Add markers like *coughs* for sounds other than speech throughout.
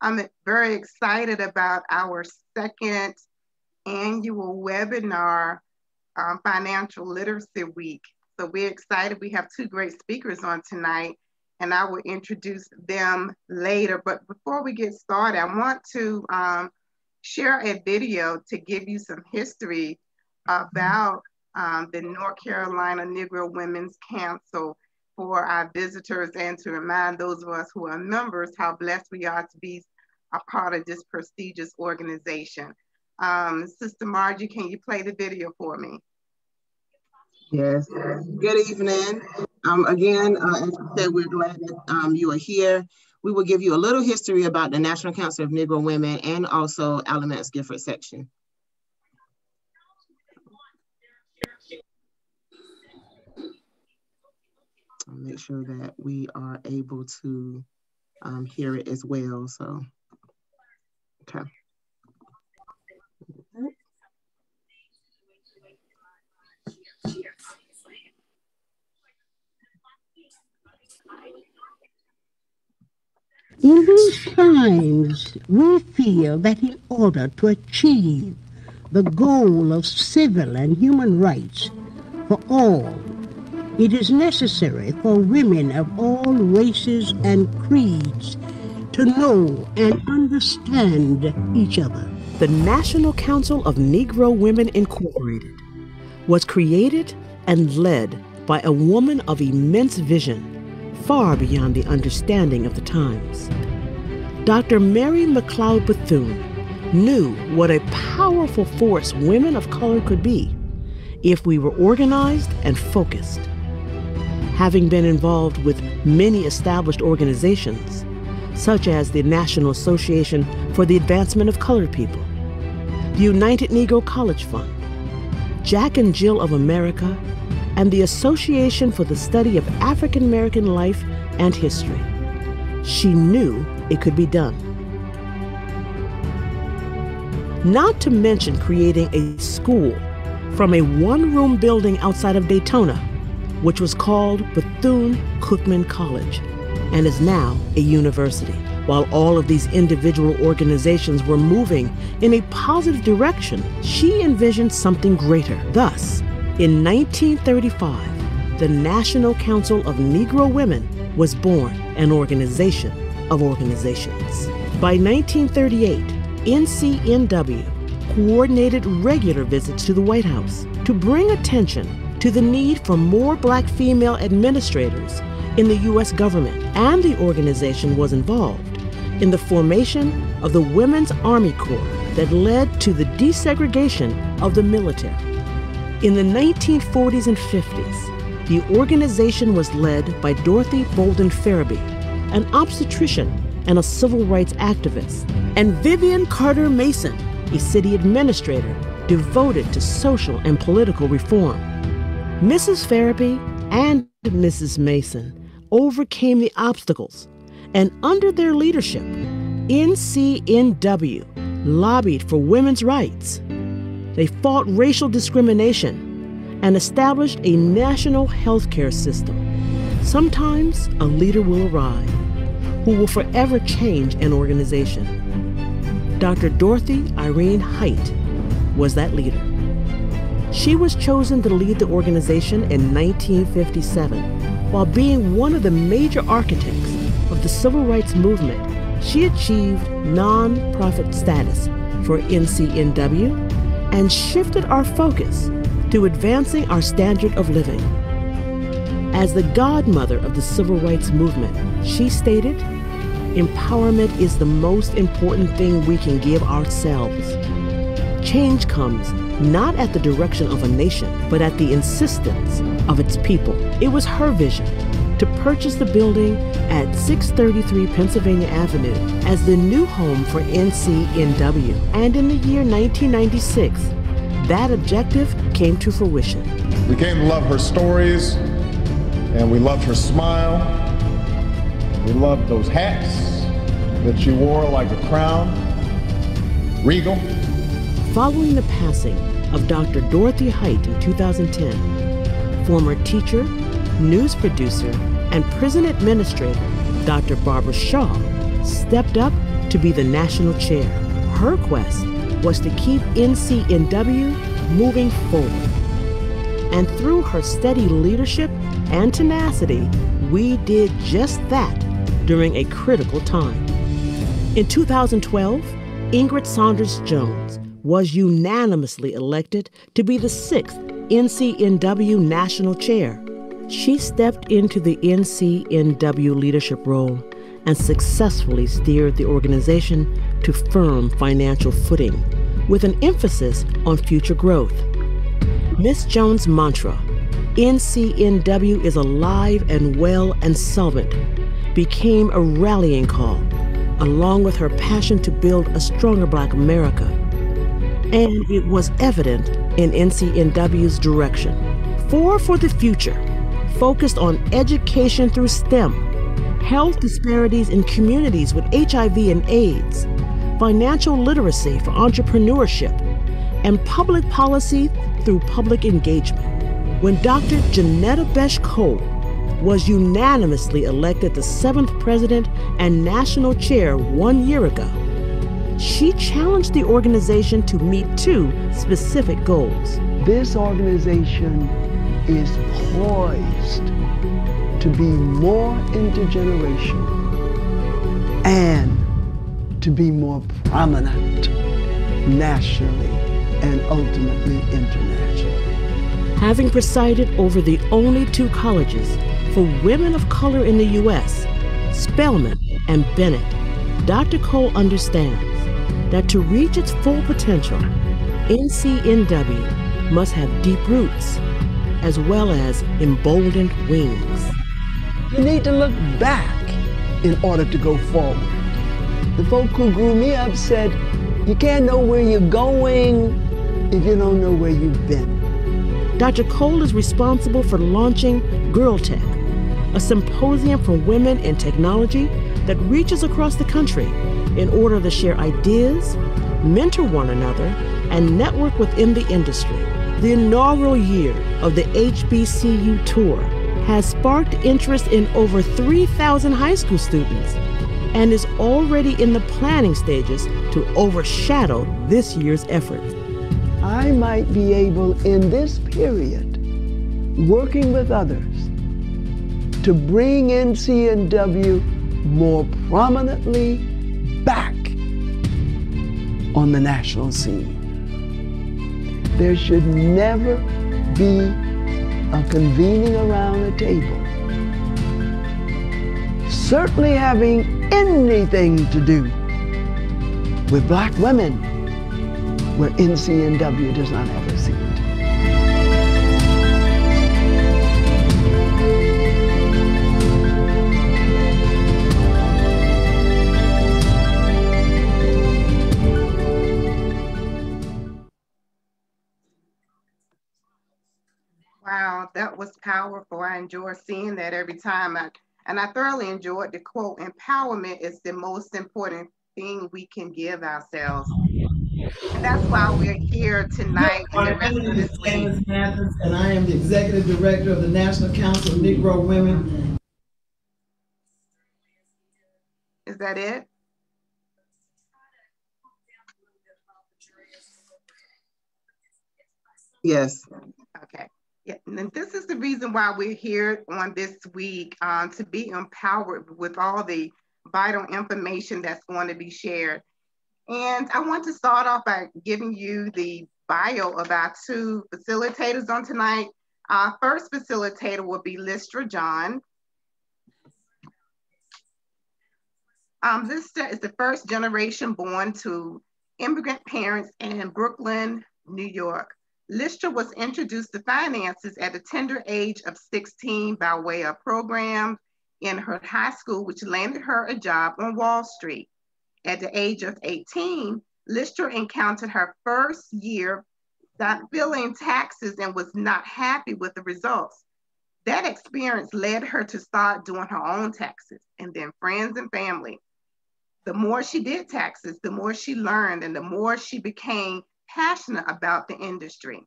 I'm very excited about our second annual webinar, um, Financial Literacy Week. So we're excited. We have two great speakers on tonight, and I will introduce them later. But before we get started, I want to um, share a video to give you some history about um, the North Carolina Negro Women's Council for our visitors and to remind those of us who are members how blessed we are to be a part of this prestigious organization. Um, Sister Margie, can you play the video for me? Yes. Good evening. Um, again, uh, as I said, we're glad that um, you are here. We will give you a little history about the National Council of Negro Women and also Alamance Guilford section. Make sure that we are able to um, hear it as well. So, okay. In these times, we feel that in order to achieve the goal of civil and human rights for all, it is necessary for women of all races and creeds to know and understand each other. The National Council of Negro Women Incorporated was created and led by a woman of immense vision far beyond the understanding of the times. Dr. Mary McLeod Bethune knew what a powerful force women of color could be if we were organized and focused. Having been involved with many established organizations, such as the National Association for the Advancement of Colored People, the United Negro College Fund, Jack and Jill of America, and the Association for the Study of African American Life and History. She knew it could be done. Not to mention creating a school from a one room building outside of Daytona, which was called Bethune Cookman College and is now a university. While all of these individual organizations were moving in a positive direction, she envisioned something greater. Thus, in 1935, the National Council of Negro Women was born, an organization of organizations. By 1938, NCNW coordinated regular visits to the White House to bring attention to the need for more black female administrators in the U.S. government, and the organization was involved in the formation of the Women's Army Corps that led to the desegregation of the military. In the 1940s and 50s, the organization was led by Dorothy Boulding Ferebee, an obstetrician and a civil rights activist, and Vivian Carter Mason, a city administrator devoted to social and political reform. Mrs. Ferebee and Mrs. Mason overcame the obstacles, and under their leadership, NCNW lobbied for women's rights they fought racial discrimination and established a national health care system. Sometimes a leader will arrive who will forever change an organization. Dr. Dorothy Irene Height was that leader. She was chosen to lead the organization in 1957 while being one of the major architects of the civil rights movement. She achieved nonprofit status for NCNW and shifted our focus to advancing our standard of living. As the godmother of the civil rights movement, she stated, Empowerment is the most important thing we can give ourselves. Change comes not at the direction of a nation, but at the insistence of its people. It was her vision to purchase the building at 633 Pennsylvania Avenue as the new home for NCNW. And in the year 1996, that objective came to fruition. We came to love her stories, and we loved her smile. We loved those hats that she wore like a crown, regal. Following the passing of Dr. Dorothy Height in 2010, former teacher, news producer, and prison administrator Dr. Barbara Shaw stepped up to be the national chair. Her quest was to keep NCNW moving forward. And through her steady leadership and tenacity, we did just that during a critical time. In 2012, Ingrid Saunders Jones was unanimously elected to be the sixth NCNW National Chair. She stepped into the NCNW leadership role and successfully steered the organization to firm financial footing with an emphasis on future growth. Miss Jones' mantra, NCNW is alive and well and solvent, became a rallying call, along with her passion to build a stronger Black America. And it was evident in NCNW's direction. Four for the Future focused on education through STEM, health disparities in communities with HIV and AIDS, financial literacy for entrepreneurship, and public policy through public engagement. When Dr. Johnnetta Betsch Cole was unanimously elected the seventh president and national chair one year ago, she challenged the organization to meet two specific goals. This organization is poised to be more intergenerational and to be more prominent nationally and ultimately internationally. Having presided over the only two colleges for women of color in the U.S., Spelman and Bennett, Dr. Cole understands that to reach its full potential, NCNW must have deep roots as well as emboldened wings. You need to look back in order to go forward. The folk who grew me up said, you can't know where you're going if you don't know where you've been. Dr. Cole is responsible for launching Girl Tech, a symposium for women in technology that reaches across the country in order to share ideas, mentor one another, and network within the industry. The inaugural year of the HBCU tour has sparked interest in over 3,000 high school students and is already in the planning stages to overshadow this year's effort. I might be able in this period, working with others, to bring NCNW more prominently back on the national scene. There should never be a convening around a table, certainly having anything to do with black women where NCNW does not have was powerful. I enjoy seeing that every time. I, and I thoroughly enjoyed the quote empowerment is the most important thing we can give ourselves. And that's why we're here tonight. My name is Candace Mathis, and I am the executive director of the National Council of Negro Women. Is that it? Yes. Yeah, and this is the reason why we're here on this week um, to be empowered with all the vital information that's going to be shared. And I want to start off by giving you the bio of our two facilitators on tonight. Our first facilitator will be Lystra John. Um, Lystra is the first generation born to immigrant parents in Brooklyn, New York. Lystra was introduced to finances at a tender age of 16 by way of program in her high school, which landed her a job on Wall Street. At the age of 18, Lystra encountered her first year not billing taxes and was not happy with the results. That experience led her to start doing her own taxes and then friends and family. The more she did taxes, the more she learned and the more she became passionate about the industry.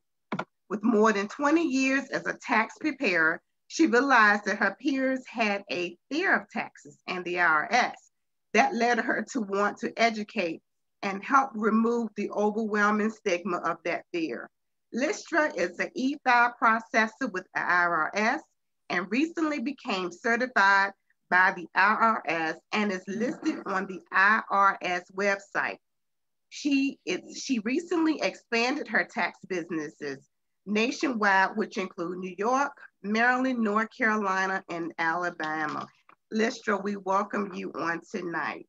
With more than 20 years as a tax preparer, she realized that her peers had a fear of taxes and the IRS. that led her to want to educate and help remove the overwhelming stigma of that fear. Lystra is an e-file processor with the IRS and recently became certified by the IRS and is listed on the IRS website. She, is, she recently expanded her tax businesses nationwide, which include New York, Maryland, North Carolina, and Alabama. Lystra, we welcome you on tonight.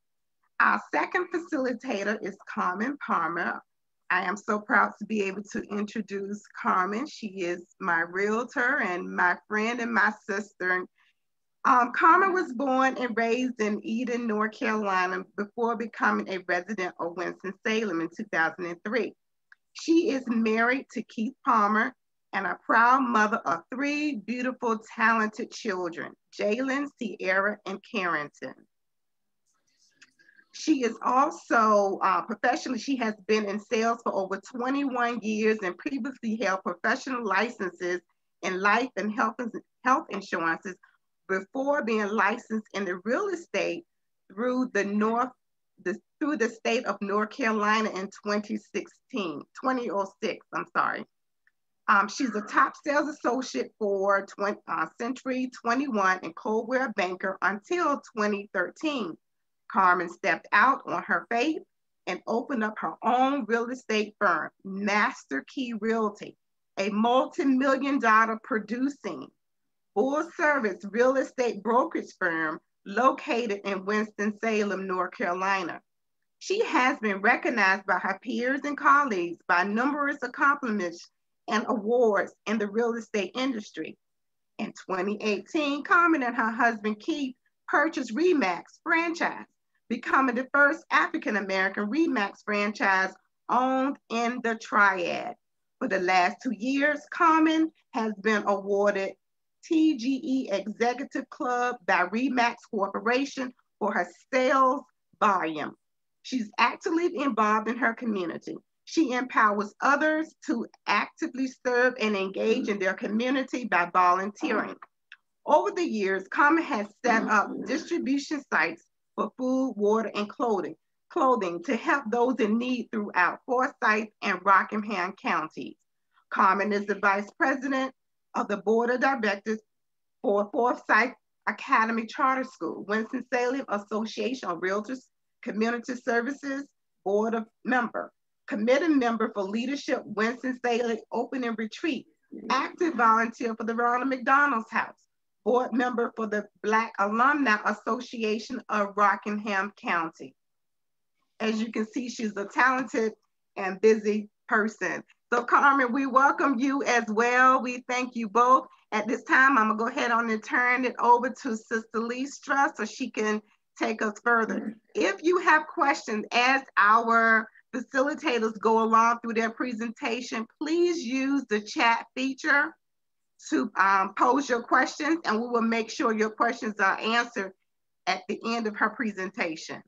Our second facilitator is Carmon Palmer. I am so proud to be able to introduce Carmon. She is my realtor and my friend and my sister. Um, Carmon was born and raised in Eden, North Carolina before becoming a resident of Winston-Salem in 2003. She is married to Keith Palmer and a proud mother of three beautiful, talented children, Jalen, Sierra, and Carrington. She is also uh, professionally, she has been in sales for over 21 years and previously held professional licenses in life and health, health insurances before being licensed in the real estate through the North, the, through the state of North Carolina in 2016, 2006, I'm sorry. Um, she's a top sales associate for 20, uh, Century 21 and Coldwell Banker until 2013. Carmon stepped out on her faith and opened up her own real estate firm, Master Key Realty, a multi-million dollar producing full service real estate brokerage firm located in Winston-Salem, North Carolina. She has been recognized by her peers and colleagues by numerous accomplishments and awards in the real estate industry. In 2018, Carmon and her husband Keith purchased RE/MAX franchise, becoming the first African American RE/MAX franchise owned in the Triad. For the last two years, Carmen has been awarded TGE Executive Club by RE/MAX Corporation for her sales volume. She's actively involved in her community. She empowers others to actively serve and engage in their community by volunteering. Over the years, Carmon has set mm-hmm. up distribution sites for food, water, and clothing, clothing to help those in need throughout Forsyth and Rockingham counties. Carmon is the vice president of the board of directors for Forsyth Academy Charter School, Winston-Salem Association of Realtors Community Services Board of Member, committee member for leadership Winston-Salem Open and Retreat, active volunteer for the Ronald McDonald's House, board member for the Black Alumni Association of Rockingham County. As you can see, she's a talented and busy person. So Carmon, we welcome you as well. We thank you both. At this time, I'm gonna go ahead on and turn it over to Sister Lystra so she can take us further. If you have questions as our facilitators go along through their presentation, please use the chat feature to um, pose your questions and we will make sure your questions are answered at the end of her presentation.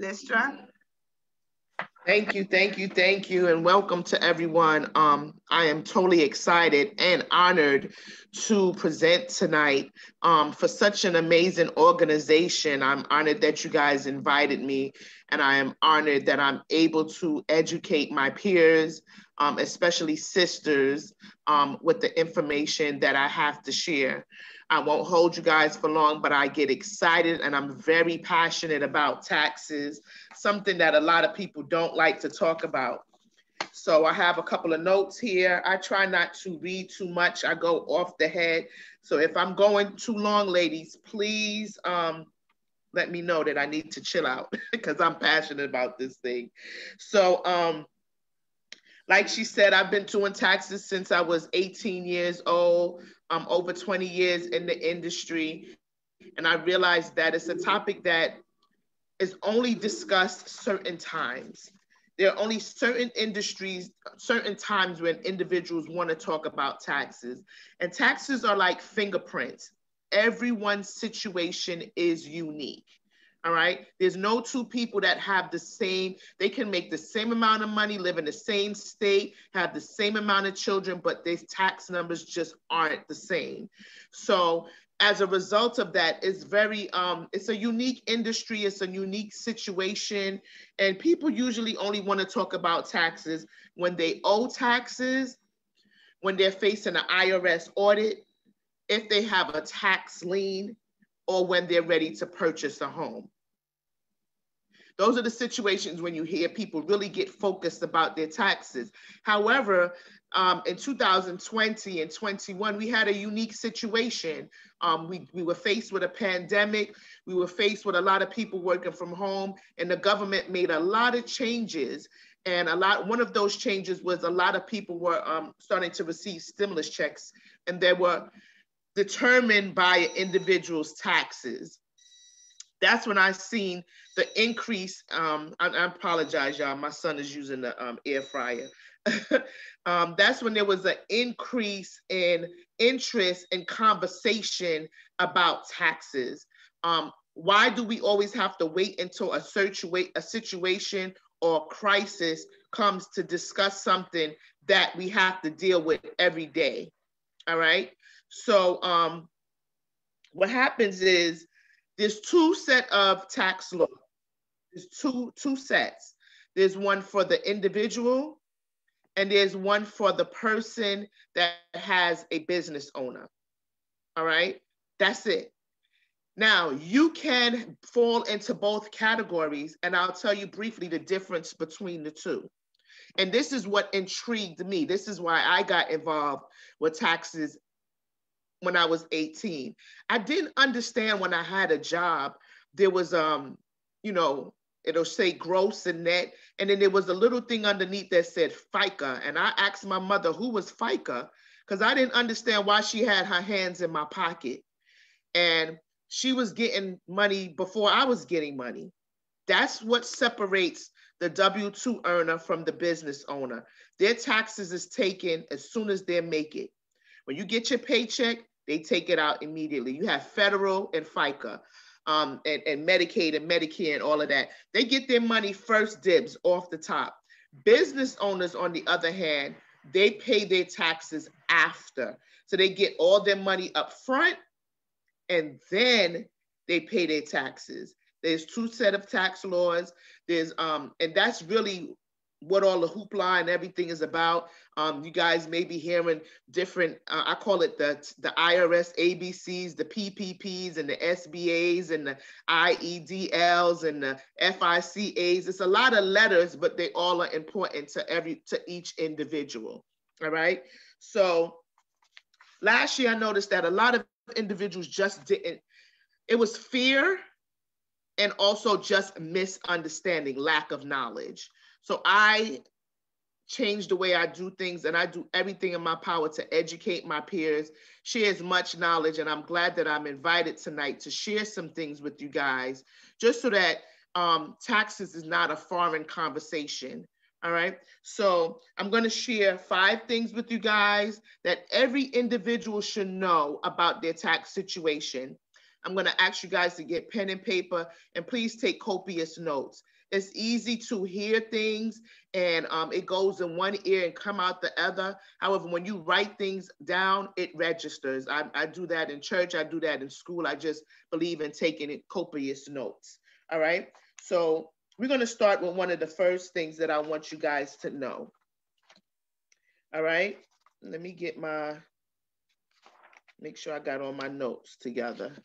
Lystra? Thank you, thank you, thank you, and welcome to everyone. Um, I am totally excited and honored to present tonight um, for such an amazing organization. I'm honored that you guys invited me, and I am honored that I'm able to educate my peers, um, especially sisters, um, with the information that I have to share. I won't hold you guys for long, but I get excited and I'm very passionate about taxes, something that a lot of people don't like to talk about. So I have a couple of notes here. I try not to read too much. I go off the head. So if I'm going too long, ladies, please um, let me know that I need to chill out *laughs* because I'm passionate about this thing. So um, like she said, I've been doing taxes since I was 18 years old. I'm over 20 years in the industry. And I realized that it's a topic that is only discussed certain times. There are only certain industries, certain times when individuals want to talk about taxes. And taxes are like fingerprints. Everyone's situation is unique. All right. There's no two people that have the same, they can make the same amount of money, live in the same state, have the same amount of children, but their tax numbers just aren't the same. So as a result of that, it's very, um, it's a unique industry, it's a unique situation. And people usually only want to talk about taxes when they owe taxes, when they're facing an IRS audit, if they have a tax lien, or when they're ready to purchase a home. Those are the situations when you hear people really get focused about their taxes. However, um, in 2020 and 21, we had a unique situation. Um, we, we were faced with a pandemic. We were faced with a lot of people working from home, and the government made a lot of changes. And a lot, one of those changes was a lot of people were um, starting to receive stimulus checks, and they were determined by individuals' taxes that's when I seen the increase. Um, I, I, apologize, y'all. My son is using the um, air fryer. *laughs* um, that's when there was an increase in interest and conversation about taxes. Um, why do we always have to wait until a, situa- a situation or crisis comes to discuss something that we have to deal with every day? All right. So um, what happens is there's two set of tax law. There's two, two sets. There's one for the individual and there's one for the person that has a business owner. All right, that's it. Now, you can fall into both categories, and I'll tell you briefly the difference between the two. And this is what intrigued me. This is why I got involved with taxes when I was 18. I didn't understand when I had a job, there was, um, you know, it'll say gross and net. And then there was a little thing underneath that said FICA. And I asked my mother who was FICA because I didn't understand why she had her hands in my pocket. And she was getting money before I was getting money. That's what separates the W 2 earner from the business owner. Their taxes is taken as soon as they make it. When you get your paycheck, they take it out immediately. You have federal and FICA. Um, and, and Medicaid and Medicare and all of that. They get their money first dibs off the top. Business owners, on the other hand, they pay their taxes after. So they get all their money up front and then they pay their taxes. There's two set of tax laws. There's um, and that's really what all the hoopla and everything is about. Um, you guys may be hearing different, uh, I call it the, the IRS ABCs, the PPPs and the SBAs and the IEDLs and the FICAs. It's a lot of letters, but they all are important to every, to each individual, all right? So last year I noticed that a lot of individuals just didn't, it was fear and also just misunderstanding, lack of knowledge. So I change the way I do things and I do everything in my power to educate my peers, share as much knowledge. And I'm glad that I'm invited tonight to share some things with you guys, just so that um, taxes is not a foreign conversation. All right. So I'm going to share five things with you guys that every individual should know about their tax situation. I'm going to ask you guys to get pen and paper and please take copious notes it's easy to hear things and um, it goes in one ear and come out the other. However, when you write things down, it registers. I, I do that in church. I do that in school. I just believe in taking copious notes. All right. So we're going to start with one of the first things that I want you guys to know. All right. Let me get my, make sure I got all my notes together.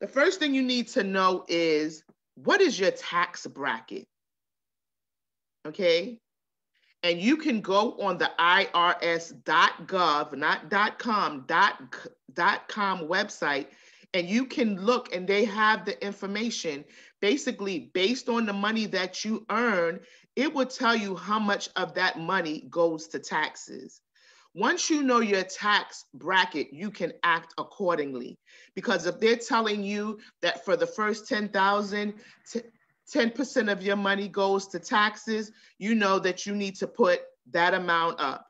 The first thing you need to know is what is your tax bracket? Okay. And you can go on the irs.gov, not .com, .com website, and you can look and they have the information. Basically, based on the money that you earn, it will tell you how much of that money goes to taxes. Once you know your tax bracket, you can act accordingly. Because if they're telling you that for the first 10,000, 10% of your money goes to taxes, you know that you need to put that amount up.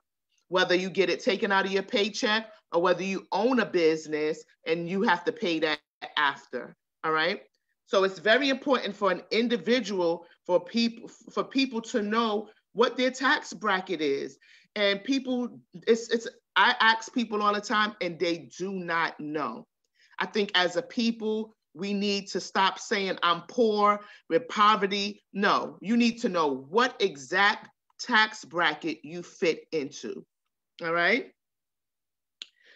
Whether you get it taken out of your paycheck or whether you own a business and you have to pay that after. All right. So it's very important for an individual, for people, for people to know what their tax bracket is. And people, it's it's I ask people all the time and they do not know. I think as a people, we need to stop saying I'm poor with poverty. No, you need to know what exact tax bracket you fit into. All right.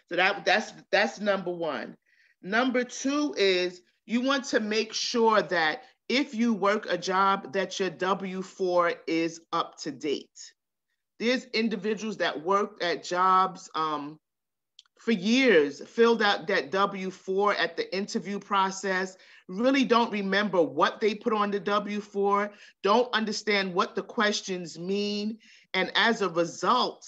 So that that's that's number one. Number two is you want to make sure that if you work a job that your W4 is up to date. There's individuals that worked at jobs um, for years, filled out that W 4 at the interview process, really don't remember what they put on the W 4, don't understand what the questions mean. And as a result,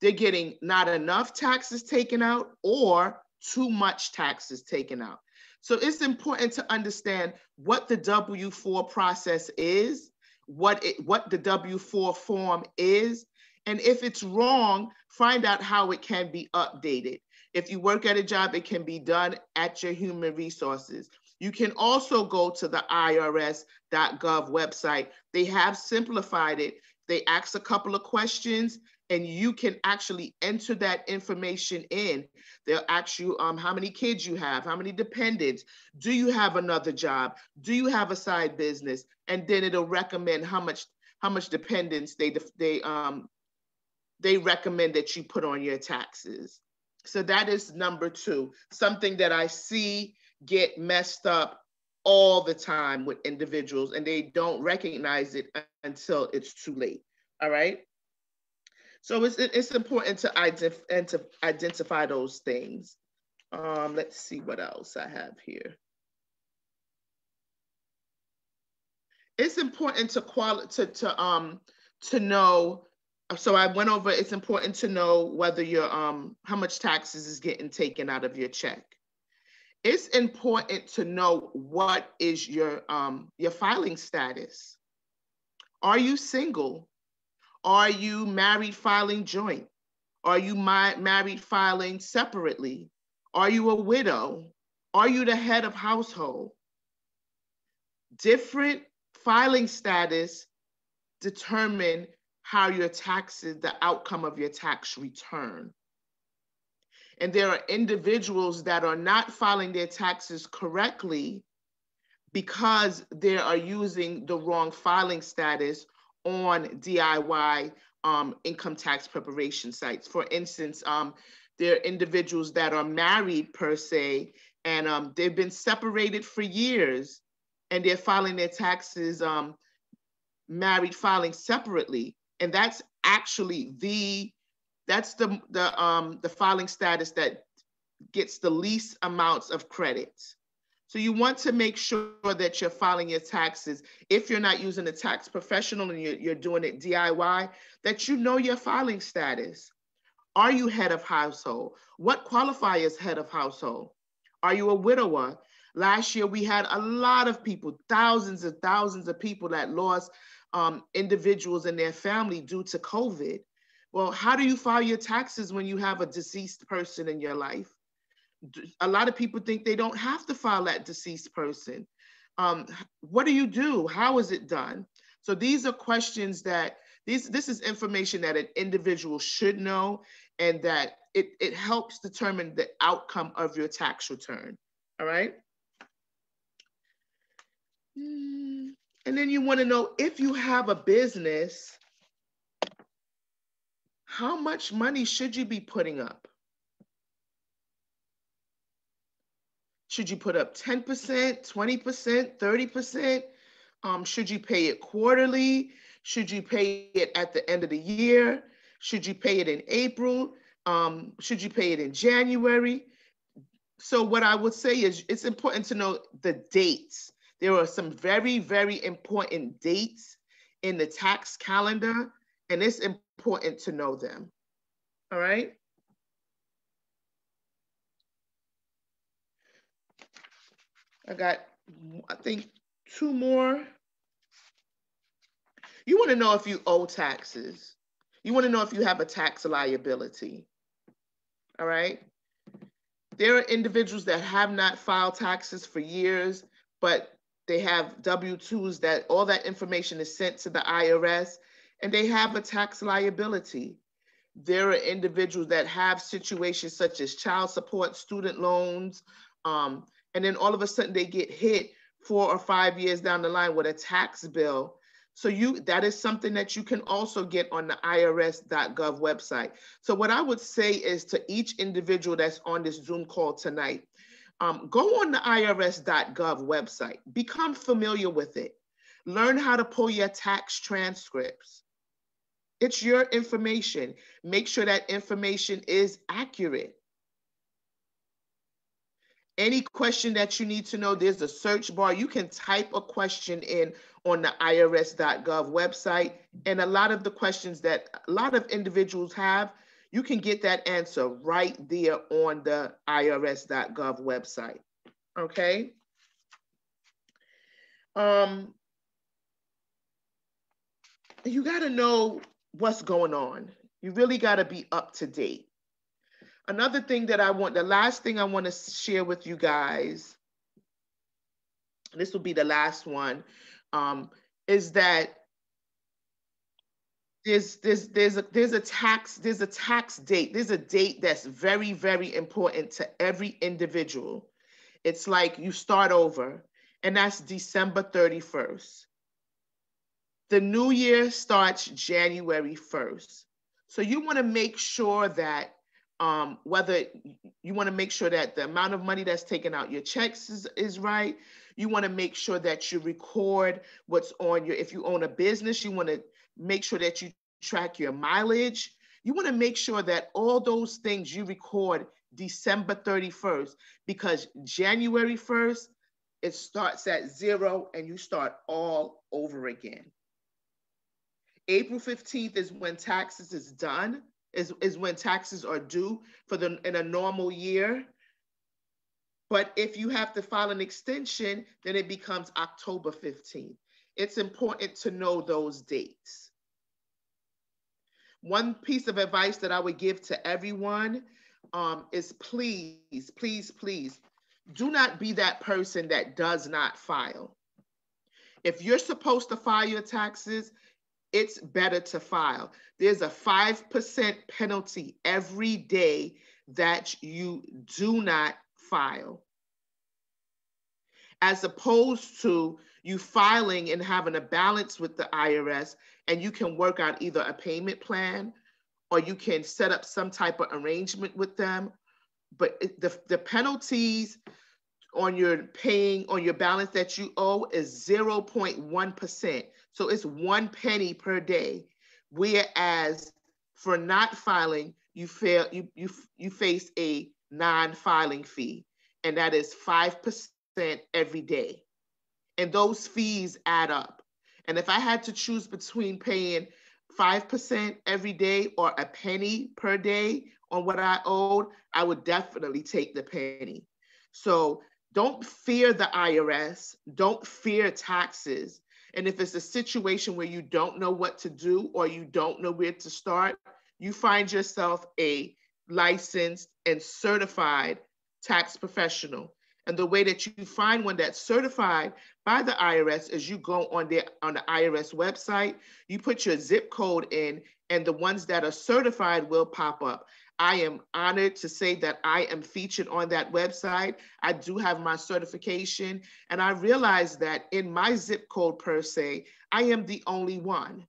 they're getting not enough taxes taken out or too much taxes taken out. So it's important to understand what the W 4 process is, what, it, what the W 4 form is, and if it's wrong, find out how it can be updated. If you work at a job, it can be done at your human resources. You can also go to the irs.gov website. They have simplified it. They ask a couple of questions and you can actually enter that information in. They'll ask you um, how many kids you have, how many dependents, do you have another job, do you have a side business, and then it'll recommend how much how much dependents they they um they recommend that you put on your taxes. So that is number two, something that I see get messed up all the time with individuals and they don't recognize it until it's too late. All right. So it's, it's important to, identif and to identify those things. Um, let's see what else I have here. It's important to quali to, to um to know so I went over, it's important to know whether your, um, how much taxes is getting taken out of your check. It's important to know what is your, um, your filing status. Are you single? Are you married filing joint? Are you married filing separately? Are you a widow? Are you the head of household? Different filing status determine how your taxes, the outcome of your tax return. And there are individuals that are not filing their taxes correctly because they are using the wrong filing status on DIY um, income tax preparation sites. For instance, um, there are individuals that are married per se, and um, they've been separated for years, and they're filing their taxes um, married filing separately and that's actually the that's the the um the filing status that gets the least amounts of credit. So you want to make sure that you're filing your taxes. If you're not using a tax professional and you're, you're doing it DIY, that you know your filing status. Are you head of household? What qualifies as head of household? Are you a widower? Last year, we had a lot of people, thousands and thousands of people that lost um, individuals and their family due to COVID. Well, how do you file your taxes when you have a deceased person in your life? A lot of people think they don't have to file that deceased person. Um, what do you do? How is it done? So these are questions that these this is information that an individual should know and that it, it helps determine the outcome of your tax return. All right. Mm. And then you want to know if you have a business, how much money should you be putting up? Should you put up 10%, 20%, 30%? Um, should you pay it quarterly? Should you pay it at the end of the year? Should you pay it in April? Um, should you pay it in January? So what I would say is it's important to know the dates there are some very, very important dates in the tax calendar, and it's important to know them. All right. I got, I think, two more. You want to know if you owe taxes. You want to know if you have a tax liability. All right. There are individuals that have not filed taxes for years, but they have W-2s that all that information is sent to the IRS and they have a tax liability. there are individuals that have situations such as child support, student loans, um, and then all of a sudden they get hit four or five years down the line with a tax bill. So you that is something that you can also get on the irs.gov website. So what I would say is to each individual that's on this Zoom call tonight, um, go on the irs.gov website, become familiar with it, learn how to pull your tax transcripts. It's your information. Make sure that information is accurate. Any question that you need to know, there's a search bar. You can type a question in on the irs.gov website. And a lot of the questions that a lot of individuals have, you can get that answer right there on the irs.gov website. Okay. Um, you got to know what's going on. You really got to be up to date. Another thing that I want, the last thing I want to share with you guys, this will be the last one, um, is that there's there's there's a there's a tax there's a tax date there's a date that's very very important to every individual it's like you start over and that's december 31st the new year starts January 1st. So you want to make sure that um, whether you want to make sure that the amount of money that's taken out your checks is, is right. You want to make sure that you record what's on your, if you own a business, you want to make sure that you track your mileage. You want to make sure that all those things you record December 31st because January 1st, it starts at zero and you start all over again. April 15th is when taxes is done, is, is when taxes are due for the in a normal year. But if you have to file an extension, then it becomes October 15th. It's important to know those dates. One piece of advice that I would give to everyone um, is please, please, please do not be that person that does not file. If you're supposed to file your taxes, it's better to file. There's a 5% penalty every day that you do not file. As opposed to you filing and having a balance with the IRS, and you can work out either a payment plan or you can set up some type of arrangement with them. But the, the penalties on your paying on your balance that you owe is 0.1%. So it's one penny per day. Whereas for not filing, you fail you you you face a non-filing fee, and that is 5% every day. And those fees add up. And if I had to choose between paying 5% every day or a penny per day on what I owed, I would definitely take the penny. So don't fear the IRS. Don't fear taxes. And if it's a situation where you don't know what to do or you don't know where to start, you find yourself a licensed and certified tax professional. And the way that you find one that's certified by the IRS is you go on the on the IRS website, you put your zip code in, and the ones that are certified will pop up. I am honored to say that I am featured on that website. I do have my certification, and I realize that in my zip code per se, I am the only one.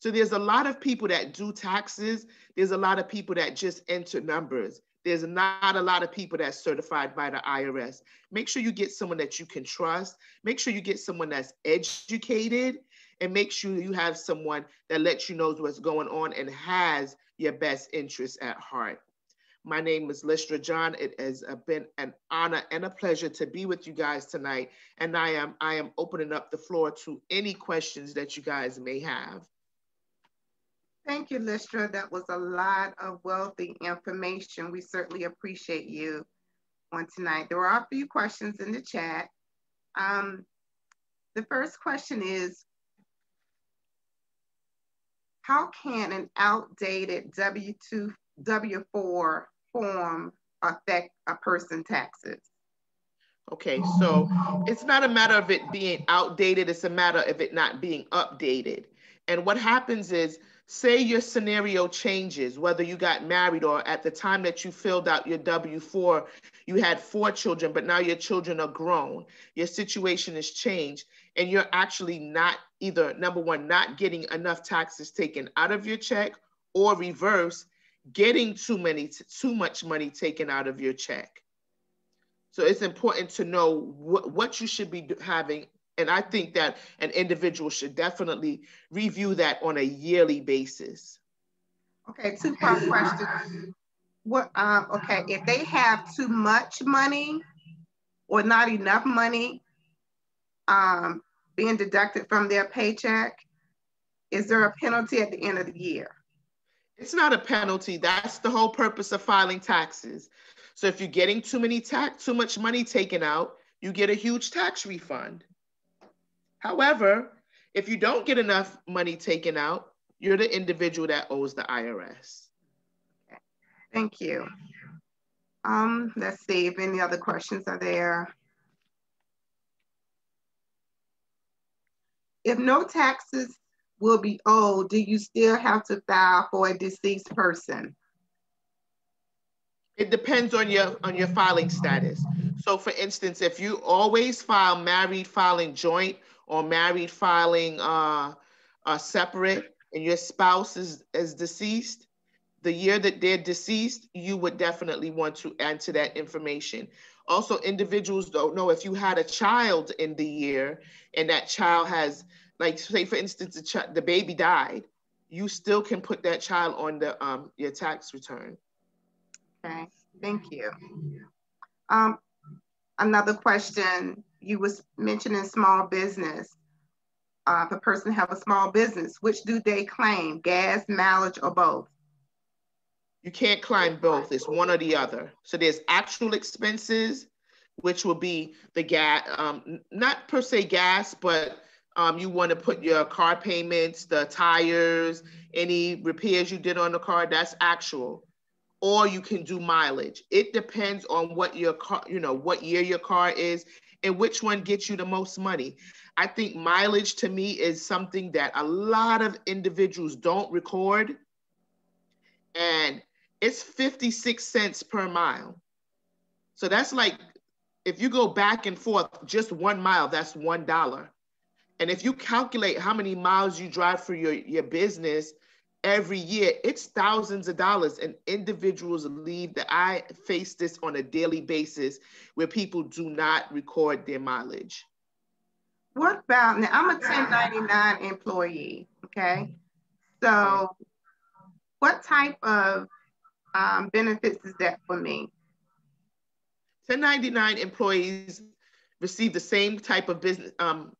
So there's a lot of people that do taxes. There's a lot of people that just enter numbers. There's not a lot of people that's certified by the IRS. Make sure you get someone that you can trust. Make sure you get someone that's educated and make sure you have someone that lets you know what's going on and has your best interests at heart. My name is Lystra John. It has uh, been an honor and a pleasure to be with you guys tonight. And I am I am opening up the floor to any questions that you guys may have. Thank you, Lystra. That was a lot of wealthy information. We certainly appreciate you on tonight. There are a few questions in the chat. Um, the first question is, how can an outdated W-2, W-4 form affect a person taxes? Okay, so it's not a matter of it being outdated, it's a matter of it not being updated. And what happens is say your scenario changes, whether you got married or at the time that you filled out your W 4, you had four children, but now your children are grown, your situation has changed, and you're actually not either, number one, not getting enough taxes taken out of your check, or reverse, getting too many, too much money taken out of your check. So it's important to know what, what you should be having and I think that an individual should definitely review that on a yearly basis. Okay, two part question. What, um, okay, if they have too much money or not enough money um, being deducted from their paycheck, is there a penalty at the end of the year? It's not a penalty. That's the whole purpose of filing taxes. So if you're getting too many tax, too much money taken out, you get a huge tax refund. However, if you don't get enough money taken out, you're the individual that owes the IRS. Thank you. Um, let's see if any other questions are there. If no taxes will be owed, do you still have to file for a deceased person? It depends on your on your filing status. So for instance, if you always file married filing joint or married filing uh, uh, separate and your spouse is, is deceased, the year that they're deceased, you would definitely want to enter that information. Also, individuals don't know if you had a child in the year and that child has, like, say for instance, the, ch- the baby died, you still can put that child on the um, your tax return. Okay, thank you. Um, another question you was mentioning small business. Uh, a person have a small business, which do they claim, gas, mileage, or both? You can't claim both. It's one or the other. So there's actual expenses, which will be the gas, um, not per se gas, but um, you want to put your car payments, the tires, any repairs you did on the car, that's actual. Or you can do mileage. It depends on what your car, you know, what year your car is and which one gets you the most money. I think mileage to me is something that a lot of individuals don't record. And it's 56 cents per mile. So that's like, if you go back and forth just one mile, that's $1. And if you calculate how many miles you drive for your, your business, every year. It's thousands of dollars, and individuals leave that I face this on a daily basis where people do not record their mileage. What about now? I'm a 1099 employee, okay? So, what type of um, benefits is that for me? 1099 employees receive the same type of business, um,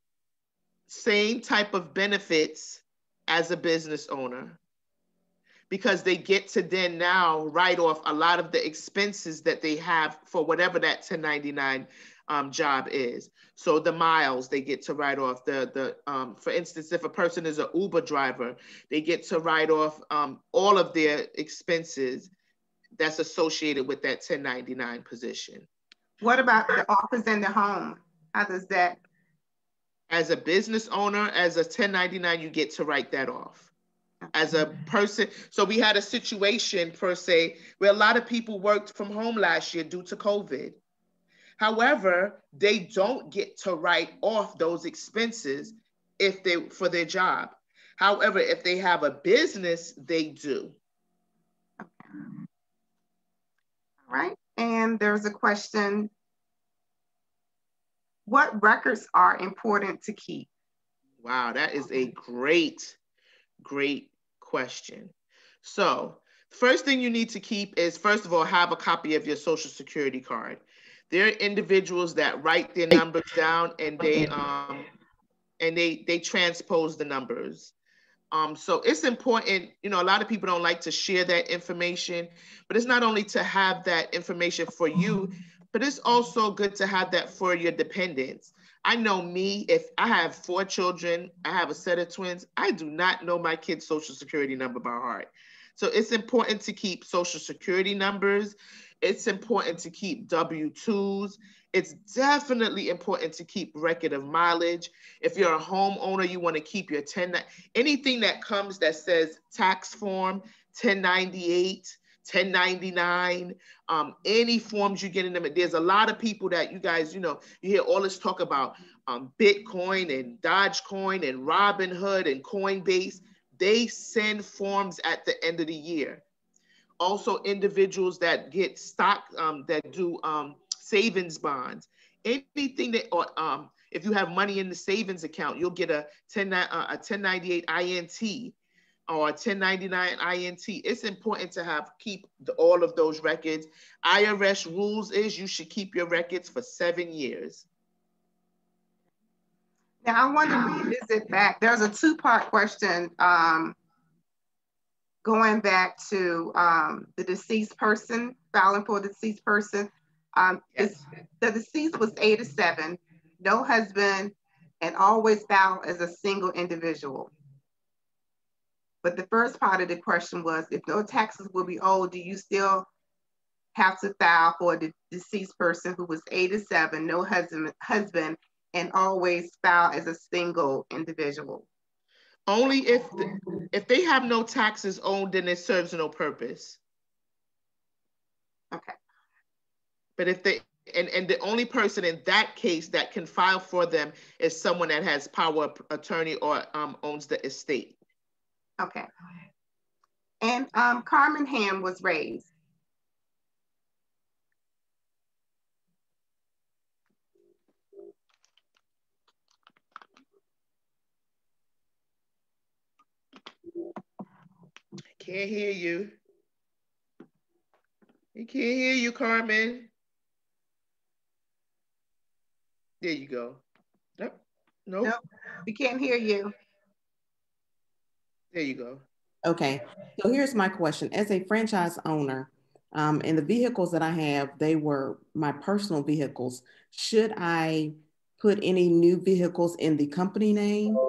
same type of benefits as a business owner because they get to then now write off a lot of the expenses that they have for whatever that 1099 um, job is. So the miles they get to write off. The the um, for instance, if a person is an Uber driver, they get to write off um, all of their expenses that's associated with that 1099 position. What about the office and the home? How does that? As a business owner, as a 1099, you get to write that off as a person. So we had a situation per se where a lot of people worked from home last year due to COVID. However, they don't get to write off those expenses if they for their job. However, if they have a business, they do. All right. And there's a question. What records are important to keep? Wow, that is a great great question. So, first thing you need to keep is first of all, have a copy of your social security card. There are individuals that write their numbers down and they um and they they transpose the numbers. Um, so it's important, you know, a lot of people don't like to share that information, but it's not only to have that information for you, but it's also good to have that for your dependents. I know me, if I have four children, I have a set of twins, I do not know my kid's social security number by heart. So it's important to keep social security numbers. It's important to keep W 2s. it's definitely important to keep record of mileage. If you're a homeowner, you want to keep your 10, anything that comes that says tax form, 1098, 1099, um, any forms you get in them. There's a lot of people that you guys, you know, you hear all this talk about um, Bitcoin and Dogecoin and Robinhood and Coinbase. They send forms at the end of the year. Also, individuals that get stock, um, that do um, savings bonds, anything that, or um, if you have money in the savings account, you'll get a 10, uh, a 1098 INT or 1099 INT. It's important to have keep the, all of those records. IRS rules is you should keep your records for seven years. Now I want to revisit back. There's a two-part question um, going back to um, the deceased person, filing for the deceased person. Um, yes. The deceased was 87, no husband, and always filed as a single individual. But the first part of the question was, if no taxes will be owed, do you still have to file for the deceased person who was 87, no husband, husband and always file as a single individual? Only if if they have no taxes owed, then it serves no purpose. Okay. But if they and, and the only person in that case that can file for them is someone that has power of attorney or um, owns the estate. Okay. And um, Carmon Ham was raised. I can't hear you. I can't hear you, Carmon. There you go. Nope. Nope. Nope. We can't hear you. There you go. Okay, so here's my question. As a franchise owner, um, and the vehicles that I have, they were my personal vehicles. Should I put any new vehicles in the company name?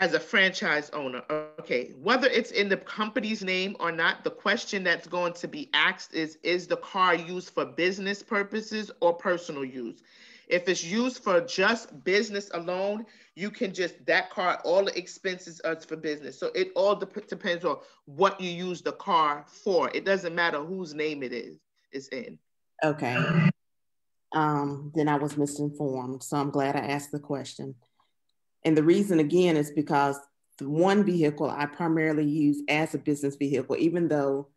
As a franchise owner, okay, whether it's in the company's name or not, the question that's going to be asked is Is the car used for business purposes or personal use? If it's used for just business alone, you can just that car, all the expenses are for business. So it all dep- depends on what you use the car for. It doesn't matter whose name it is is in. Okay. Um, then I was misinformed. So I'm glad I asked the question. And the reason again is because the one vehicle I primarily use as a business vehicle, even though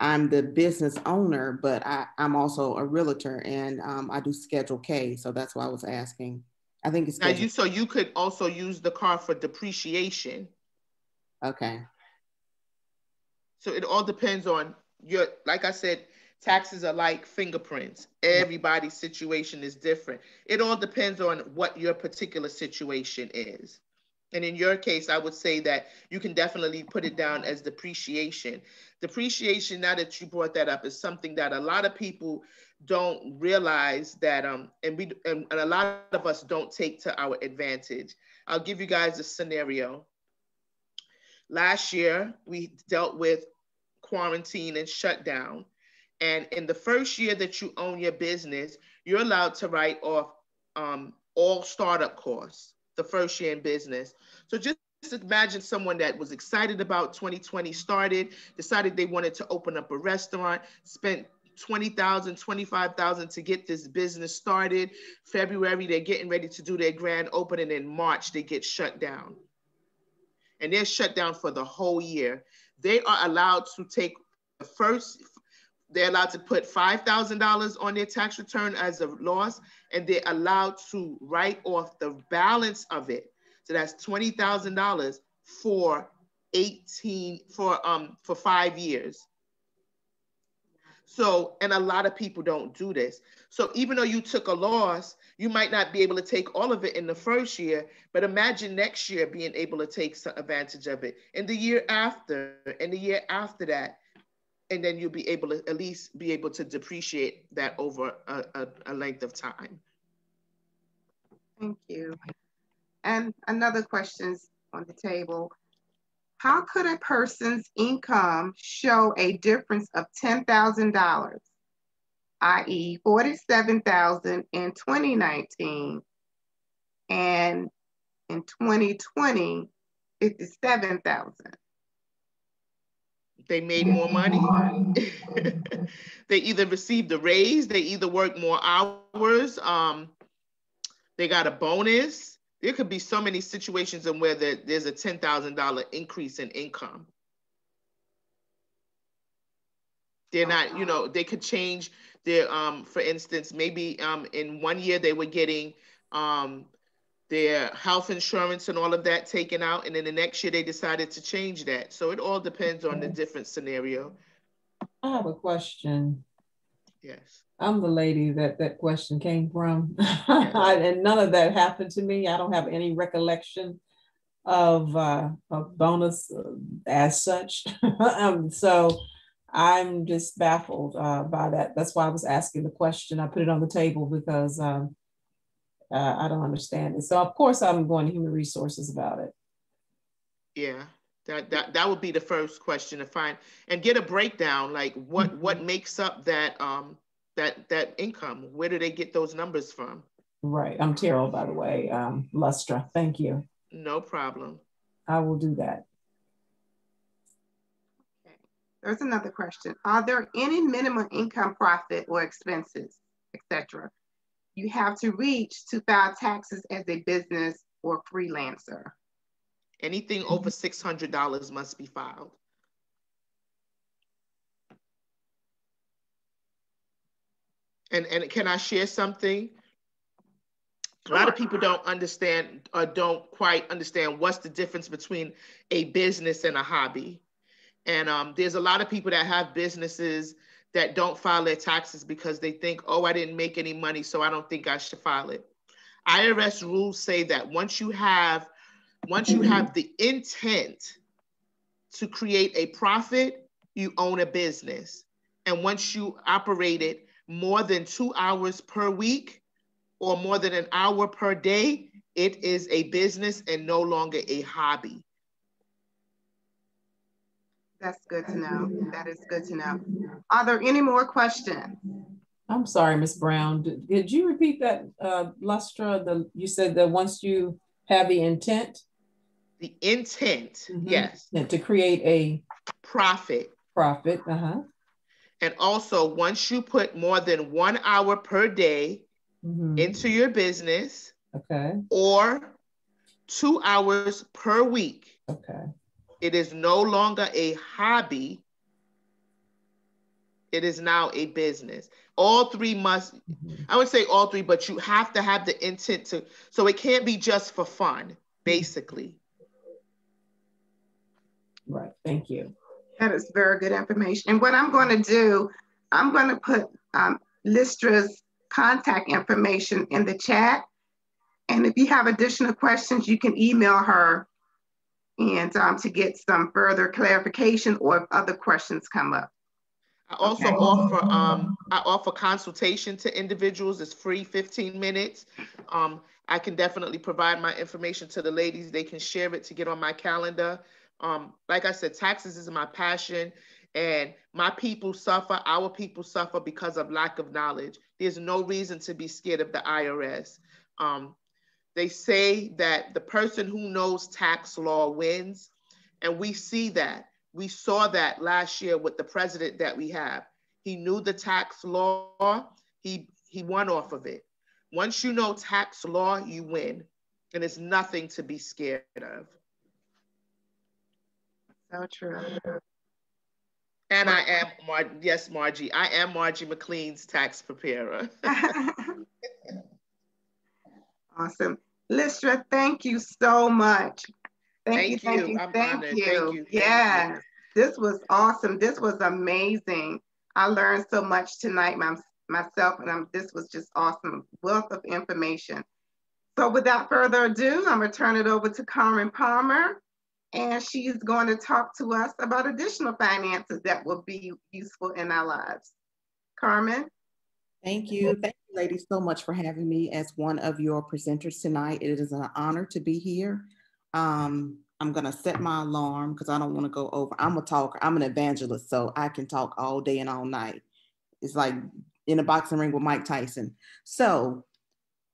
I'm the business owner, but I, am also a realtor and um, I do Schedule K. So that's why I was asking. I think it's now you. So you could also use the car for depreciation. Okay. So it all depends on your. Like I said, taxes are like fingerprints. Everybody's situation is different. It all depends on what your particular situation is. And in your case, I would say that you can definitely put it down as depreciation. Depreciation, now that you brought that up, is something that a lot of people don't realize that, um, and we and, and a lot of us don't take to our advantage. I'll give you guys a scenario. Last year, we dealt with quarantine and shutdown. And in the first year that you own your business, you're allowed to write off um, all startup costs the first year in business. So just imagine someone that was excited about 2020 started, decided they wanted to open up a restaurant, spent 20,000, 25,000 to get this business started. February, they're getting ready to do their grand opening. In March, they get shut down. And they're shut down for the whole year. They are allowed to take the first, they're allowed to put $5,000 on their tax return as a loss, and they're allowed to write off the balance of it. So that's $20,000 for 18, for, um, for five years. So, and a lot of people don't do this. So even though you took a loss, you might not be able to take all of it in the first year, but imagine next year being able to take some advantage of it. And the year after, and the year after that, and then you'll be able to at least be able to depreciate that over a, a, a length of time. Thank you. And another question on the table. How could a person's income show a difference of $10,000 i.e. 47,000 in 2019 and in 2020, 57,000. They made more money. *laughs* they either received a raise, they either worked more hours, um, they got a bonus. There could be so many situations in where there, there's a $10,000 increase in income. They're not, you know, they could change their, um, for instance, maybe um, in one year they were getting um, their health insurance and all of that taken out, and then the next year they decided to change that. So it all depends on the different scenario. I have a question. Yes. I'm the lady that that question came from, *laughs* and none of that happened to me. I don't have any recollection of uh, a bonus uh, as such. *laughs* um, so I'm just baffled uh, by that. That's why I was asking the question. I put it on the table because um, uh, I don't understand it. So of course I'm going to human resources about it. Yeah, that that that would be the first question to find and get a breakdown. Like what mm-hmm. what makes up that um that that income? Where do they get those numbers from? Right. I'm Terrell, by the way. Um, Lystra. Thank you. No problem. I will do that. There's another question. Are there any minimum income profit or expenses, etc., you have to reach to file taxes as a business or freelancer? Anything over $600 must be filed. And, and can I share something? A lot of people don't understand or don't quite understand what's the difference between a business and a hobby. And um, there's a lot of people that have businesses that don't file their taxes because they think, oh, I didn't make any money, so I don't think I should file it. IRS rules say that once you have once you have the intent to create a profit, you own a business. And once you operate it more than two hours per week or more than an hour per day, it is a business and no longer a hobby. That's good to know. That is good to know. Are there any more questions? I'm sorry, Ms. Brown. Did, did, you repeat that, uh, Lystra? The you said that once you have the intent, the intent, mm -hmm. yes, and to create a profit. Profit, uh huh. And also, once you put more than one hour per day mm -hmm. into your business, okay, or two hours per week, okay, it is no longer a hobby. It is now a business. All three must, mm-hmm. I would say all three, but you have to have the intent to, so it can't be just for fun, basically. Right. Thank you. That is very good information. And what I'm going to do, I'm going to put um, Lystra's contact information in the chat. And if you have additional questions, you can email her and um, to get some further clarification or if other questions come up. I also okay. offer um, I offer consultation to individuals. It's free, 15 minutes. Um, I can definitely provide my information to the ladies. They can share it to get on my calendar. Um, like I said, taxes is my passion, and my people suffer. Our people suffer because of lack of knowledge. There's no reason to be scared of the IRS. Um, they say that the person who knows tax law wins. And we see that. We saw that last year with the president that we have. He knew the tax law, he, he won off of it. Once you know tax law, you win. And it's nothing to be scared of. So true. And I am, Mar- yes, Margie, I am Margie McLean's tax preparer. *laughs* *laughs* awesome. Lystra, thank you so much. Thank, thank you, you, thank you, thank you. Thank you. Yeah, this was awesome. This was amazing. I learned so much tonight my, myself, and I'm, this was just awesome. Wealth of information. So without further ado, I'm gonna turn it over to Carmon Palmer, and she's going to talk to us about additional finances that will be useful in our lives. Carmon? Thank you. Thank you, ladies, so much for having me as one of your presenters tonight. It is an honor to be here. Um, I'm going to set my alarm because I don't want to go over. I'm a talker, I'm an evangelist, so I can talk all day and all night. It's like in a boxing ring with Mike Tyson. So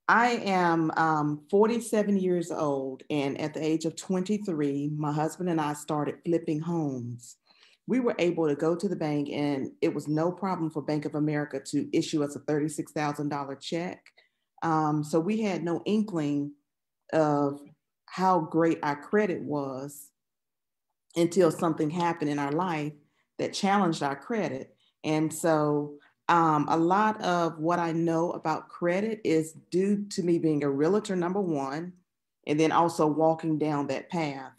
I am um, 47 years old, and at the age of 23, my husband and I started flipping homes. We were able to go to the bank, and it was no problem for Bank of America to issue us a $36,000 check. Um, so we had no inkling of how great our credit was until something happened in our life that challenged our credit. And so um, a lot of what I know about credit is due to me being a realtor, number one, and then also walking down that path.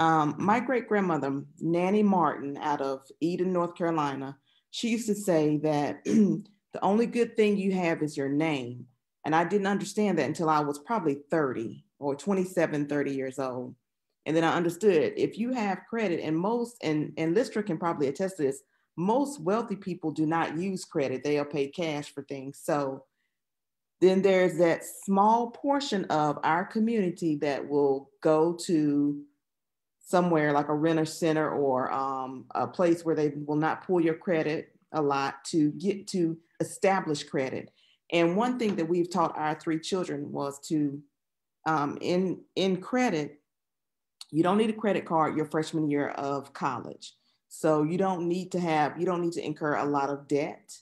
Um, my great grandmother, Nanny Martin, out of Eden, North Carolina, she used to say that *clears throat* the only good thing you have is your name. And I didn't understand that until I was probably 30 or 27, 30 years old. And then I understood if you have credit, and most, and, and Lystra can probably attest to this, most wealthy people do not use credit, they'll pay cash for things. So then there's that small portion of our community that will go to somewhere like a Rent-A-Center or um, a place where they will not pull your credit a lot to get to establish credit. And one thing that we've taught our three children was to, um, in, in credit, you don't need a credit card your freshman year of college. So you don't need to have, you don't need to incur a lot of debt.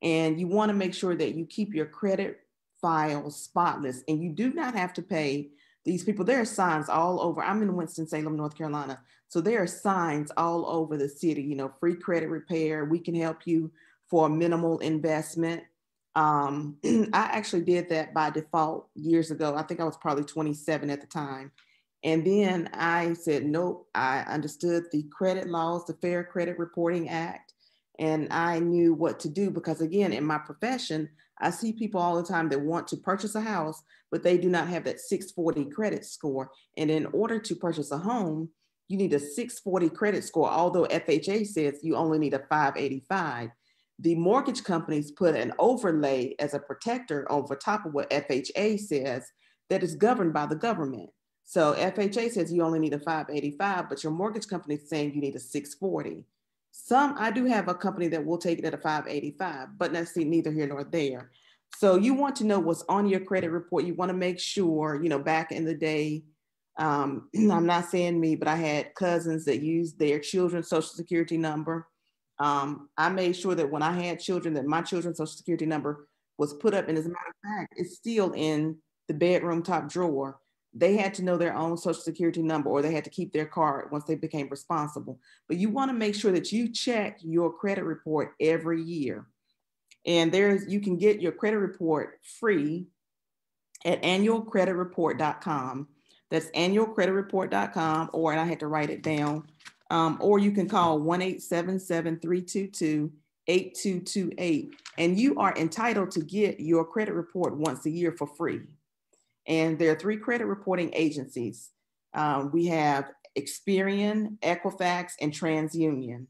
And you want to make sure that you keep your credit file spotless and you do not have to pay these people. There are signs all over. I'm in Winston-Salem, North Carolina. So there are signs all over the city, you know, free credit repair. We can help you for a minimal investment. Um, *clears throat* I actually did that by default years ago. I think I was probably 27 at the time. And then I said, nope, I understood the credit laws, the Fair Credit Reporting Act, and I knew what to do because, again, in my profession, I see people all the time that want to purchase a house, but they do not have that 640 credit score. And in order to purchase a home, you need a 640 credit score, although FHA says you only need a 585. The mortgage companies put an overlay as a protector over top of what FHA says that is governed by the government. So FHA says you only need a 585, but your mortgage company is saying you need a 640. Some, I do have a company that will take it at a 585, but that's neither here nor there. So you want to know what's on your credit report. You want to make sure, you know, back in the day, um, *clears throat* I'm not saying me, but I had cousins that used their children's social security number. Um, I made sure that when I had children, that my children's social security number was put up. And as a matter of fact, it's still in the bedroom top drawer they had to know their own social security number or they had to keep their card once they became responsible. But you want to make sure that you check your credit report every year. And there's you can get your credit report free at annualcreditreport.com. That's annualcreditreport.com, or and I had to write it down. Um, or you can call 1 877 322 8228. And you are entitled to get your credit report once a year for free. And there are three credit reporting agencies. Um, we have Experian, Equifax, and TransUnion.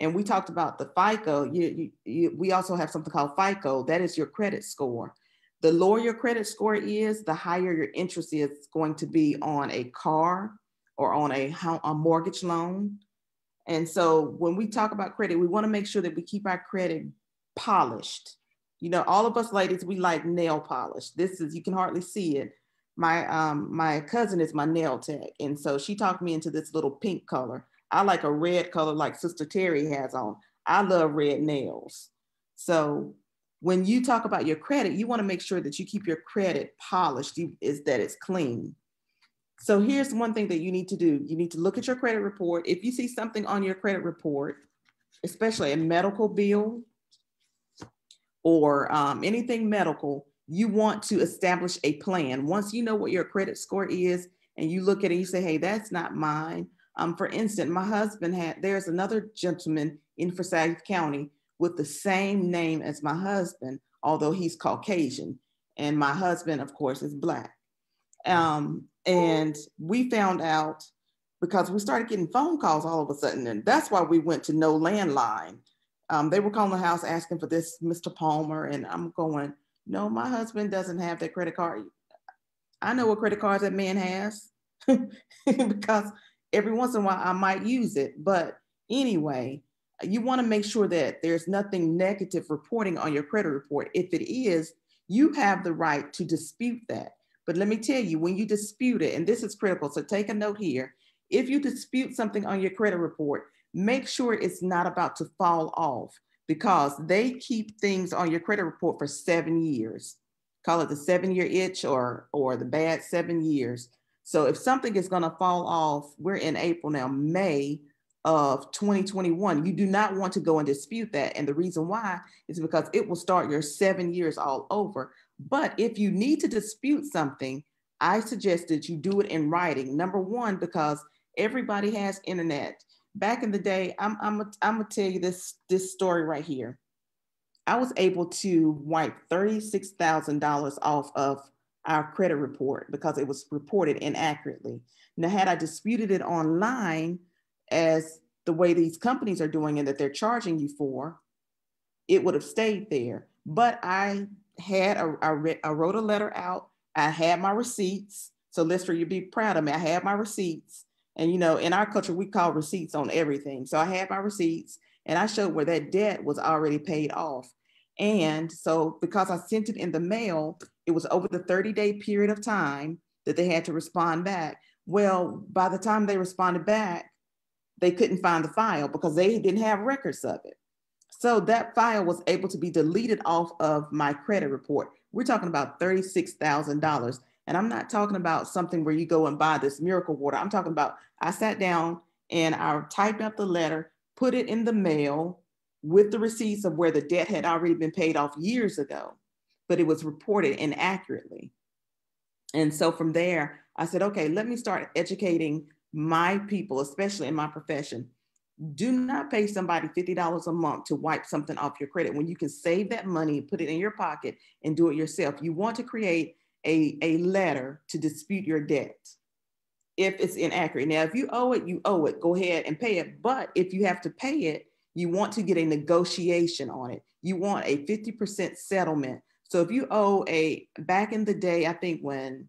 And we talked about the FICO. You, you, you, we also have something called FICO. That is your credit score. The lower your credit score is, the higher your interest is going to be on a car or on a, a mortgage loan. And so when we talk about credit, we want to make sure that we keep our credit polished you know, all of us ladies, we like nail polish. This is, you can hardly see it. My, um, my cousin is my nail tech. And so she talked me into this little pink color. I like a red color like Sister Terry has on. I love red nails. So when you talk about your credit, you want to make sure that you keep your credit polished, is that it's clean. So here's one thing that you need to do. You need to look at your credit report. If you see something on your credit report, especially a medical bill, or um, anything medical, you want to establish a plan. Once you know what your credit score is and you look at it, you say, hey, that's not mine. Um, for instance, my husband had, there's another gentleman in Forsyth County with the same name as my husband, although he's Caucasian. And my husband, of course, is Black. Um, and we found out because we started getting phone calls all of a sudden. And that's why we went to no landline um, they were calling the house asking for this Mr. Palmer, and I'm going, no, my husband doesn't have that credit card. I know what credit cards that man has *laughs* because every once in a while I might use it. But anyway, you want to make sure that there's nothing negative reporting on your credit report. If it is, you have the right to dispute that. But let me tell you, when you dispute it, and this is critical, so take a note here. If you dispute something on your credit report, make sure it's not about to fall off because they keep things on your credit report for seven years. Call it the seven year itch or, or the bad seven years. So if something is going to fall off, we're in April now, May of 2021. You do not want to go and dispute that. And the reason why is because it will start your seven years all over. But if you need to dispute something, I suggest that you do it in writing. Number one, because everybody has internet. Back in the day, I'm, I'm, I'm gonna tell you this, this story right here. I was able to wipe $36,000 off of our credit report because it was reported inaccurately. Now, had I disputed it online as the way these companies are doing and that they're charging you for, it would have stayed there. But I had a, I, I wrote a letter out. I had my receipts. So Lystra, you'd be proud of me. I had my receipts. And you know, in our culture, we call receipts on everything. So I had my receipts and I showed where that debt was already paid off. And so because I sent it in the mail, it was over the 30 day period of time that they had to respond back. Well, by the time they responded back, they couldn't find the file because they didn't have records of it. So that file was able to be deleted off of my credit report. We're talking about $36,000. And I'm not talking about something where you go and buy this miracle water. I'm talking about I sat down and I typed up the letter, put it in the mail with the receipts of where the debt had already been paid off years ago, but it was reported inaccurately. And so from there, I said, okay, let me start educating my people, especially in my profession. Do not pay somebody $50 a month to wipe something off your credit when you can save that money, put it in your pocket, and do it yourself. You want to create a, a letter to dispute your debt if it's inaccurate. Now, if you owe it, you owe it. Go ahead and pay it. But if you have to pay it, you want to get a negotiation on it. You want a 50% settlement. So if you owe a, back in the day, I think when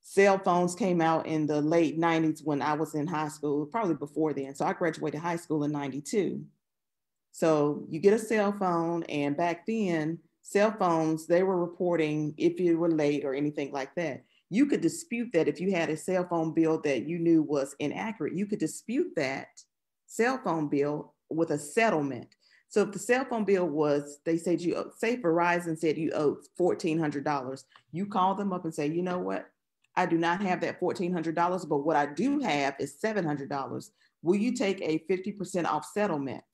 cell phones came out in the late 90s when I was in high school, probably before then. So I graduated high school in 92. So you get a cell phone, and back then, cell phones, they were reporting if you were late or anything like that. You could dispute that if you had a cell phone bill that you knew was inaccurate. You could dispute that cell phone bill with a settlement. So if the cell phone bill was, they said you, say Verizon said you owed $1,400, you call them up and say, you know what? I do not have that $1,400, but what I do have is $700. Will you take a 50% off settlement?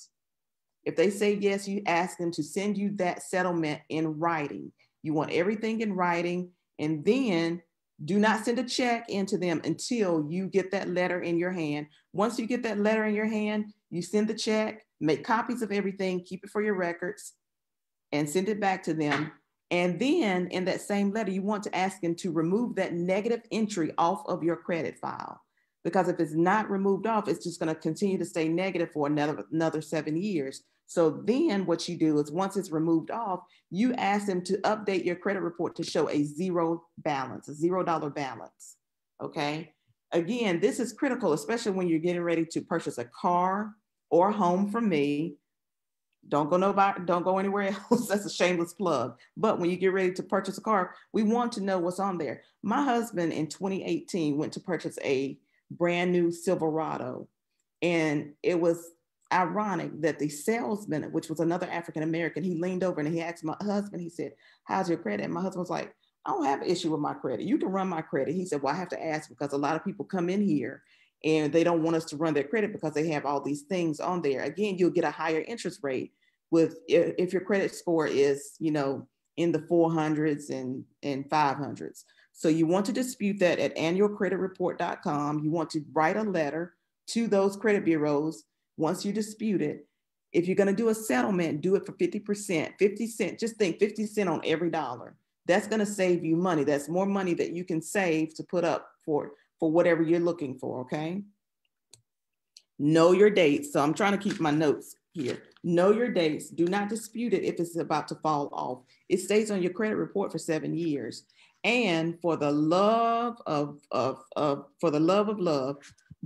If they say yes, you ask them to send you that settlement in writing. You want everything in writing, and then do not send a check into them until you get that letter in your hand. Once you get that letter in your hand, you send the check, make copies of everything, keep it for your records, and send it back to them. And then in that same letter, you want to ask them to remove that negative entry off of your credit file. Because if it's not removed off, it's just going to continue to stay negative for another, another seven years. So then what you do is once it's removed off, you ask them to update your credit report to show a zero balance, a zero dollar balance. Okay. Again, this is critical, especially when you're getting ready to purchase a car or a home from me. Don't go nobody, don't go anywhere *laughs* else. That's a shameless plug. But when you get ready to purchase a car, we want to know what's on there. My husband in 2018 went to purchase a brand new Silverado, and it was ironic that the salesman, which was another African American, he leaned over and he asked my husband, he said, How's your credit? And my husband was like, I don't have an issue with my credit. You can run my credit. He said, Well, I have to ask because a lot of people come in here and they don't want us to run their credit because they have all these things on there. Again, you'll get a higher interest rate with if your credit score is, you know, in the 400s and, and 500s. So you want to dispute that at annualcreditreport.com. You want to write a letter to those credit bureaus once you dispute it, if you're going to do a settlement, do it for 50%, 50 cent. Just think 50 cent on every dollar. That's going to save you money. That's more money that you can save to put up for, for whatever you're looking for. Okay. Know your dates. So I'm trying to keep my notes here. Know your dates. Do not dispute it if it's about to fall off. It stays on your credit report for seven years. And for the love of, of, of for the love of love,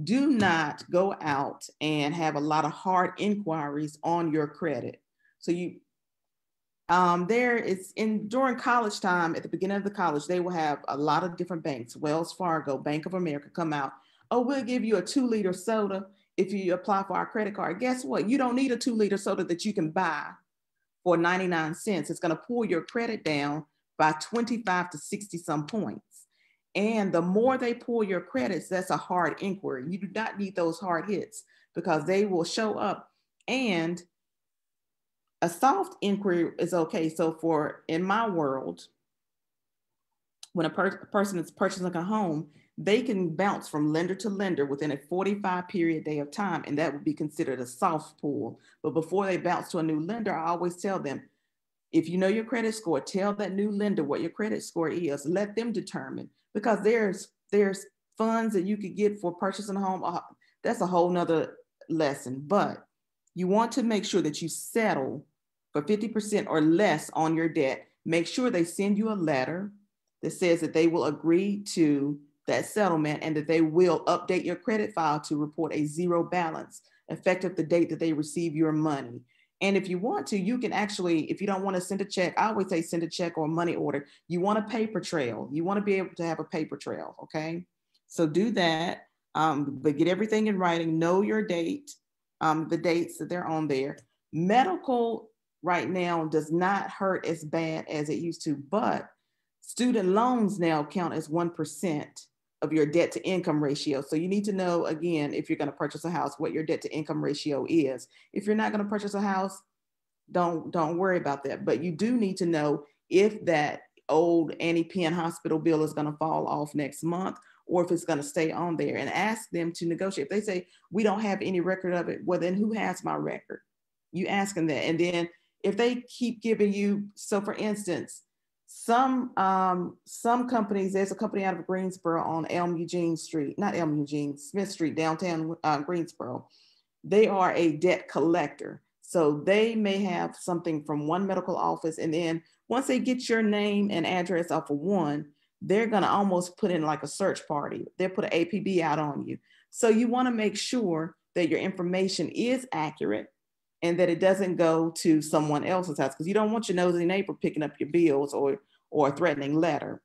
do not go out and have a lot of hard inquiries on your credit. So you, um, there is in during college time at the beginning of the college, they will have a lot of different banks, Wells Fargo, Bank of America come out. Oh, we'll give you a two liter soda if you apply for our credit card. Guess what? You don't need a two liter soda that you can buy for 99 cents. It's going to pull your credit down by 25 to 60 some points. And the more they pull your credits, that's a hard inquiry. You do not need those hard hits because they will show up. And a soft inquiry is okay. So, for in my world, when a per- person is purchasing a home, they can bounce from lender to lender within a 45 period day of time, and that would be considered a soft pull. But before they bounce to a new lender, I always tell them if you know your credit score, tell that new lender what your credit score is. Let them determine because there's there's funds that you could get for purchasing a home. Uh, that's a whole nother lesson. But you want to make sure that you settle for 50% or less on your debt. Make sure they send you a letter that says that they will agree to that settlement and that they will update your credit file to report a zero balance effective the date that they receive your money. And if you want to, you can actually, if you don't want to send a check, I always say send a check or a money order. You want a paper trail. You want to be able to have a paper trail. Okay. So do that. Um, but get everything in writing. Know your date, um, the dates that they're on there. Medical right now does not hurt as bad as it used to, but student loans now count as 1% of your debt to income ratio. So you need to know again, if you're going to purchase a house, what your debt to income ratio is. If you're not going to purchase a house, don't don't worry about that. But you do need to know if that old Annie Penn hospital bill is going to fall off next month or if it's going to stay on there and ask them to negotiate. If they say we don't have any record of it, well then who has my record? You ask them that. And then if they keep giving you, so for instance, some um, some companies, there's a company out of Greensboro on Elm Eugene Street, not Elm Eugene, Smith Street, downtown uh, Greensboro. They are a debt collector. So they may have something from one medical office. And then once they get your name and address off of one, they're going to almost put in like a search party. They'll put an APB out on you. So you want to make sure that your information is accurate and that it doesn't go to someone else's house because you don't want your nosy neighbor picking up your bills or or a threatening letter.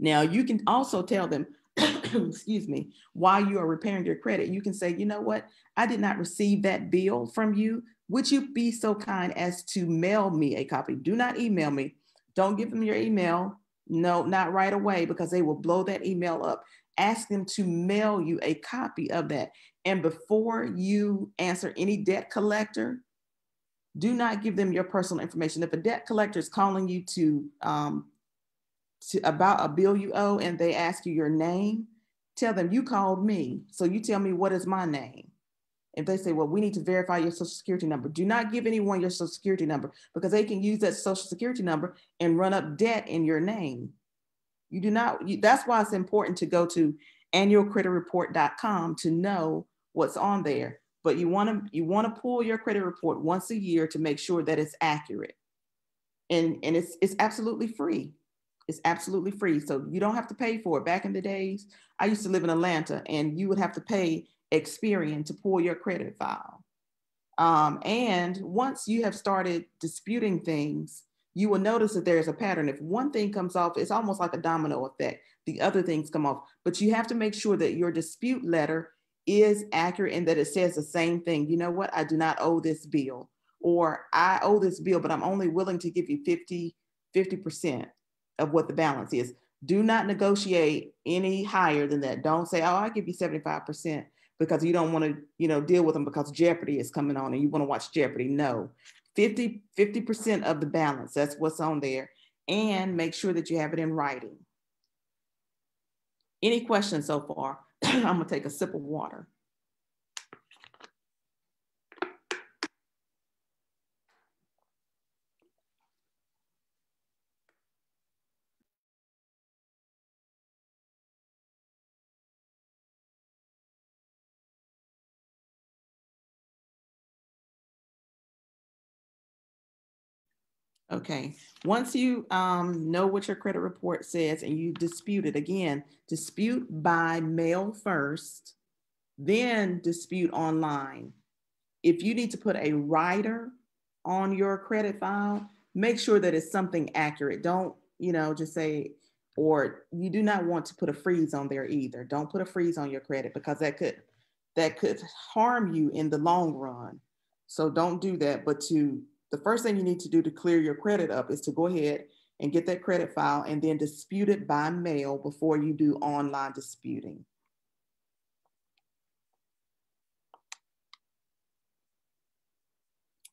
Now you can also tell them, *coughs* excuse me, while you are repairing your credit, you can say, you know what, I did not receive that bill from you. Would you be so kind as to mail me a copy? Do not email me. Don't give them your email. No, not right away because they will blow that email up. Ask them to mail you a copy of that. And before you answer any debt collector, do not give them your personal information. If a debt collector is calling you to, um, to about a bill you owe and they ask you your name, tell them you called me. So you tell me what is my name. If they say, well, we need to verify your social security number, do not give anyone your social security number because they can use that social security number and run up debt in your name. You do not, you, that's why it's important to go to annualcreditreport.com to know what's on there. But you want to you want to pull your credit report once a year to make sure that it's accurate. And, and it's it's absolutely free. It's absolutely free. So you don't have to pay for it. Back in the days, I used to live in Atlanta and you would have to pay Experian to pull your credit file. Um, and once you have started disputing things, you will notice that there's a pattern. If one thing comes off, it's almost like a domino effect. The other things come off, but you have to make sure that your dispute letter is accurate and that it says the same thing. You know what? I do not owe this bill, or I owe this bill, but I'm only willing to give you 50, 50% of what the balance is. Do not negotiate any higher than that. Don't say, oh, I'll give you 75% because you don't want to, you know, deal with them because Jeopardy is coming on and you want to watch Jeopardy. No, 50, 50% of the balance. That's what's on there. And make sure that you have it in writing. Any questions so far? *clears throat* I'm gonna take a sip of water. Okay, once you um, know what your credit report says and you dispute it, again, dispute by mail first, then dispute online. If you need to put a rider on your credit file, make sure that it's something accurate. Don't, you know, just say, or you do not want to put a freeze on there either. Don't put a freeze on your credit because that could that could harm you in the long run. So don't do that. But to the first thing you need to do to clear your credit up is to go ahead and get that credit file and then dispute it by mail before you do online disputing.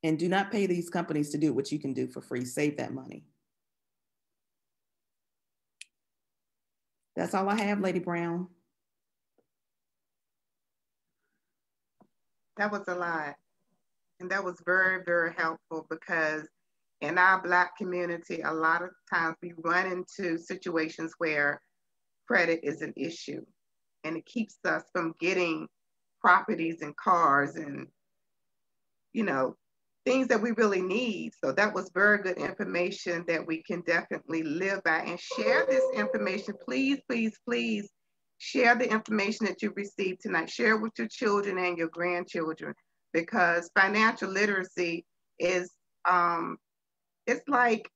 And do not pay these companies to do what you can do for free. Save that money. That's all I have, Lady Brown. That was a lot. And that was very, very helpful because in our Black community, a lot of times we run into situations where credit is an issue and it keeps us from getting properties and cars and, you know, things that we really need. So that was very good information that we can definitely live by and share this information. Please, please, please share the information that you received tonight. Share with your children and your grandchildren because financial literacy is um, it's like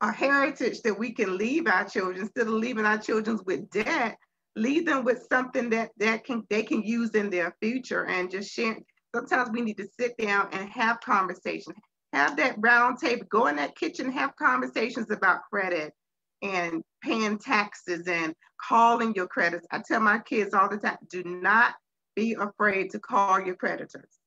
a heritage that we can leave our children. Instead of leaving our children with debt leave them with something that that can they can use in their future and just share. Sometimes we need to sit down and have conversations. Have that round table. Go in that kitchen have conversations about credit and paying taxes and calling your creditors. I tell my kids all the time do not be afraid to call your creditors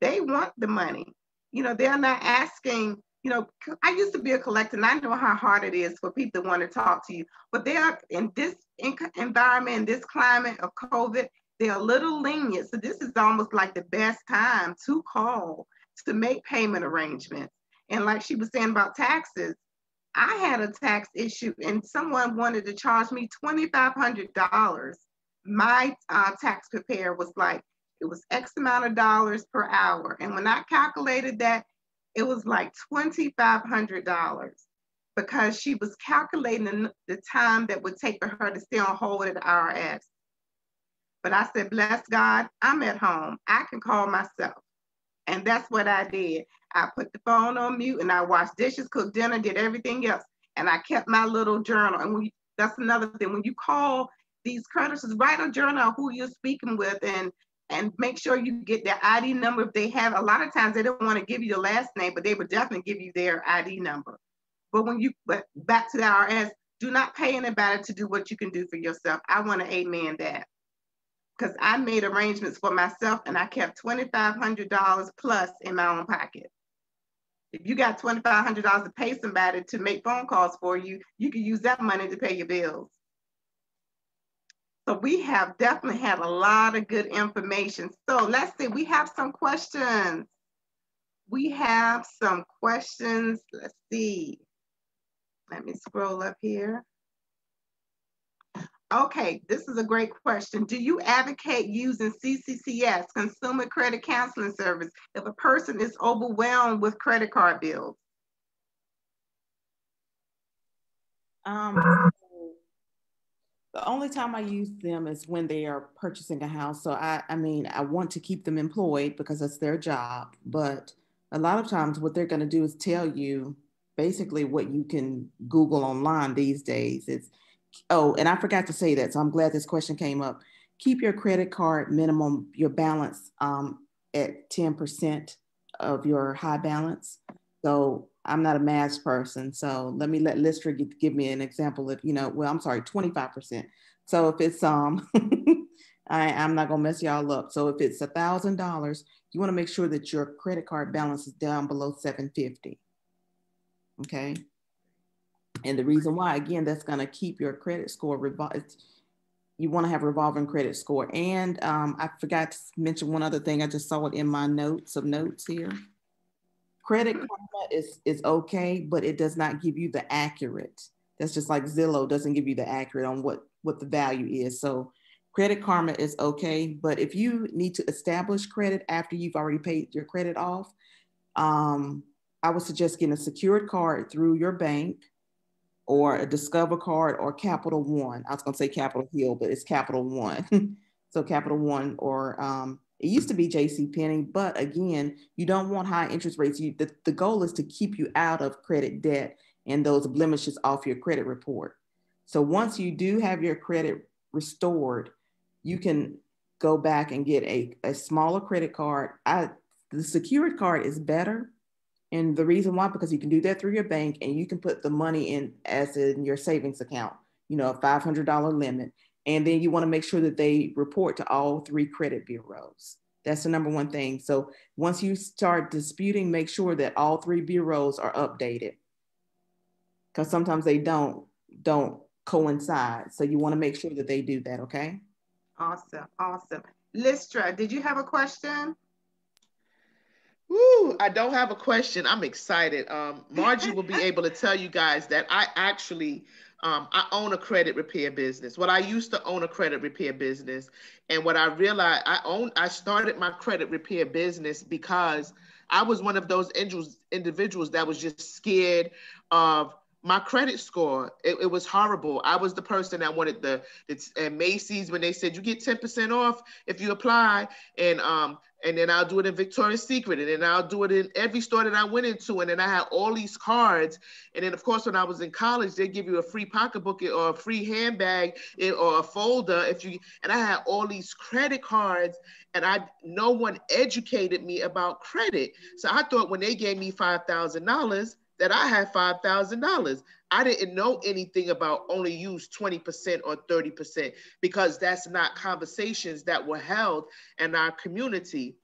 they want the money. You know, they're not asking, you know, I used to be a collector and I know how hard it is for people to want to talk to you, but they are in this environment, in this climate of COVID, they're a little lenient. So this is almost like the best time to call to make payment arrangements. And like she was saying about taxes, I had a tax issue and someone wanted to charge me $2,500. My uh, tax preparer was like, it was X amount of dollars per hour. And when I calculated that, it was like $2,500 because she was calculating the time that would take for her to stay on hold at the IRS. But I said, bless God, I'm at home. I can call myself. And that's what I did. I put the phone on mute and I washed dishes, cooked dinner, did everything else. And I kept my little journal. And we, that's another thing. When you call these creditors, write a journal who you're speaking with and and make sure you get their ID number if they have. A lot of times they don't want to give you the last name, but they would definitely give you their ID number. But when you, but back to the IRS, do not pay anybody to do what you can do for yourself. I want to amen that. Because I made arrangements for myself and I kept $2,500 plus in my own pocket. If you got $2,500 to pay somebody to make phone calls for you, you can use that money to pay your bills. So we have definitely had a lot of good information. So let's see, we have some questions. We have some questions. Let's see. Let me scroll up here. Okay, this is a great question. Do you advocate using CCCS, Consumer Credit Counseling Service, if a person is overwhelmed with credit card bills? Um, the only time I use them is when they are purchasing a house. So I, I mean, I want to keep them employed because that's their job. But a lot of times, what they're going to do is tell you basically what you can Google online these days. It's oh, and I forgot to say that. So I'm glad this question came up. Keep your credit card minimum, your balance um, at 10% of your high balance. So I'm not a math person. So let me let Lystra give me an example of, you know, well, I'm sorry, 25%. So if it's, um, *laughs* I, I'm not gonna mess y'all up. So if it's a thousand dollars, you wanna make sure that your credit card balance is down below 750. Okay. And the reason why, again, that's gonna keep your credit score revised. You wanna have revolving credit score. And um, I forgot to mention one other thing. I just saw it in my notes of notes here. Credit Karma is, is okay, but it does not give you the accurate. That's just like Zillow doesn't give you the accurate on what, what the value is. So Credit Karma is okay, but if you need to establish credit after you've already paid your credit off, um, I would suggest getting a secured card through your bank or a Discover card or Capital One. I was going to say Capital Hill, but it's Capital One. *laughs* so Capital One or um, it used to be JC Penney, but again, you don't want high interest rates. You, the, the goal is to keep you out of credit debt and those blemishes off your credit report. So once you do have your credit restored, you can go back and get a, a smaller credit card. I, the secured card is better. And the reason why, because you can do that through your bank and you can put the money in as in your savings account, you know, a $500 limit. And then you want to make sure that they report to all three credit bureaus. That's the number one thing. So once you start disputing, make sure that all three bureaus are updated. Because sometimes they don't don't coincide. So you want to make sure that they do that, okay? Awesome, awesome. Lystra, did you have a question? Woo, I don't have a question. I'm excited. Um, Margie will be *laughs* able to tell you guys that I actually um, I own a credit repair business. What I used to own a credit repair business, and what I realized I own I started my credit repair business because I was one of those individuals that was just scared of my credit score it, it, was horrible i was the person that wanted the it's at macy's when they said you get 10% off if you apply and um and then i'll do it in victoria's secret and then i'll do it in every store that i went into and then i had all these cards and then of course when i was in college they give you a free pocketbook or a free handbag or a folder if you and i had all these credit cards and I no one educated me about credit. So I thought when they gave me five thousand dollars, that I had $5,000. I didn't know anything about only use 20% or 30% because that's not conversations that were held in our community.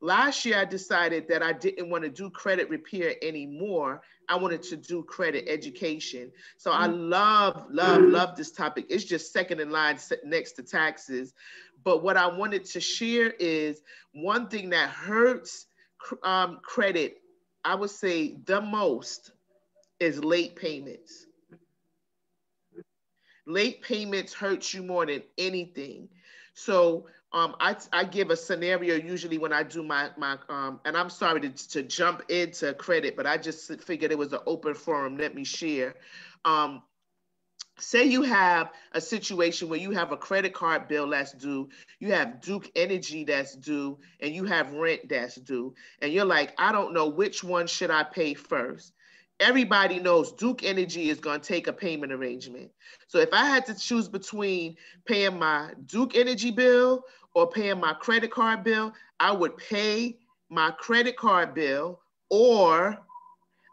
Last year, I decided that I didn't want to do credit repair anymore. I wanted to do credit education. So I mm. love, love, love this topic. It's just second in line next to taxes. But what I wanted to share is one thing that hurts um, credit I would say the most is late payments. Late payments hurt you more than anything. So um, I, I give a scenario usually when I do my, my um, and I'm sorry to, to jump into credit, but I just figured it was an open forum. Let me share. Um, say you have a situation where you have a credit card bill that's due, you have Duke Energy that's due, and you have rent that's due, and you're like, I don't know which one should I pay first. Everybody knows Duke Energy is going to take a payment arrangement. So if I had to choose between paying my Duke Energy bill or paying my credit card bill, I would pay my credit card bill or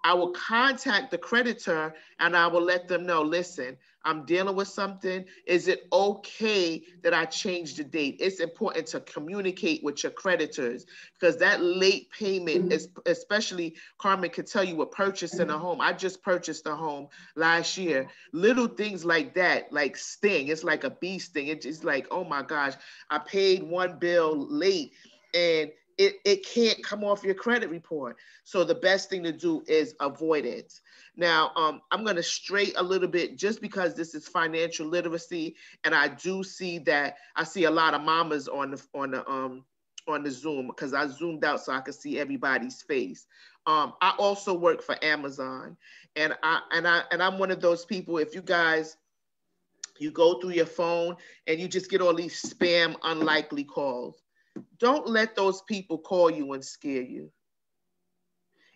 I will contact the creditor and I will let them know listen, I'm dealing with something. Is it okay that I change the date? It's important to communicate with your creditors because that late payment mm-hmm. is, especially Carmon could tell you with purchasing a mm-hmm. home. I just purchased a home last year. Little things like that, like sting. It's like a bee sting. It's like, oh my gosh, I paid one bill late and it, it can't come off your credit report. So the best thing to do is avoid it. Now, um, I'm going to stray a little bit just because this is financial literacy, and I do see that I see a lot of mamas on the on the um on the Zoom because I zoomed out so I could see everybody's face. Um, I also work for Amazon, and I and I and I'm one of those people. If you guys you go through your phone and you just get all these spam unlikely calls don't let those people call you and scare you.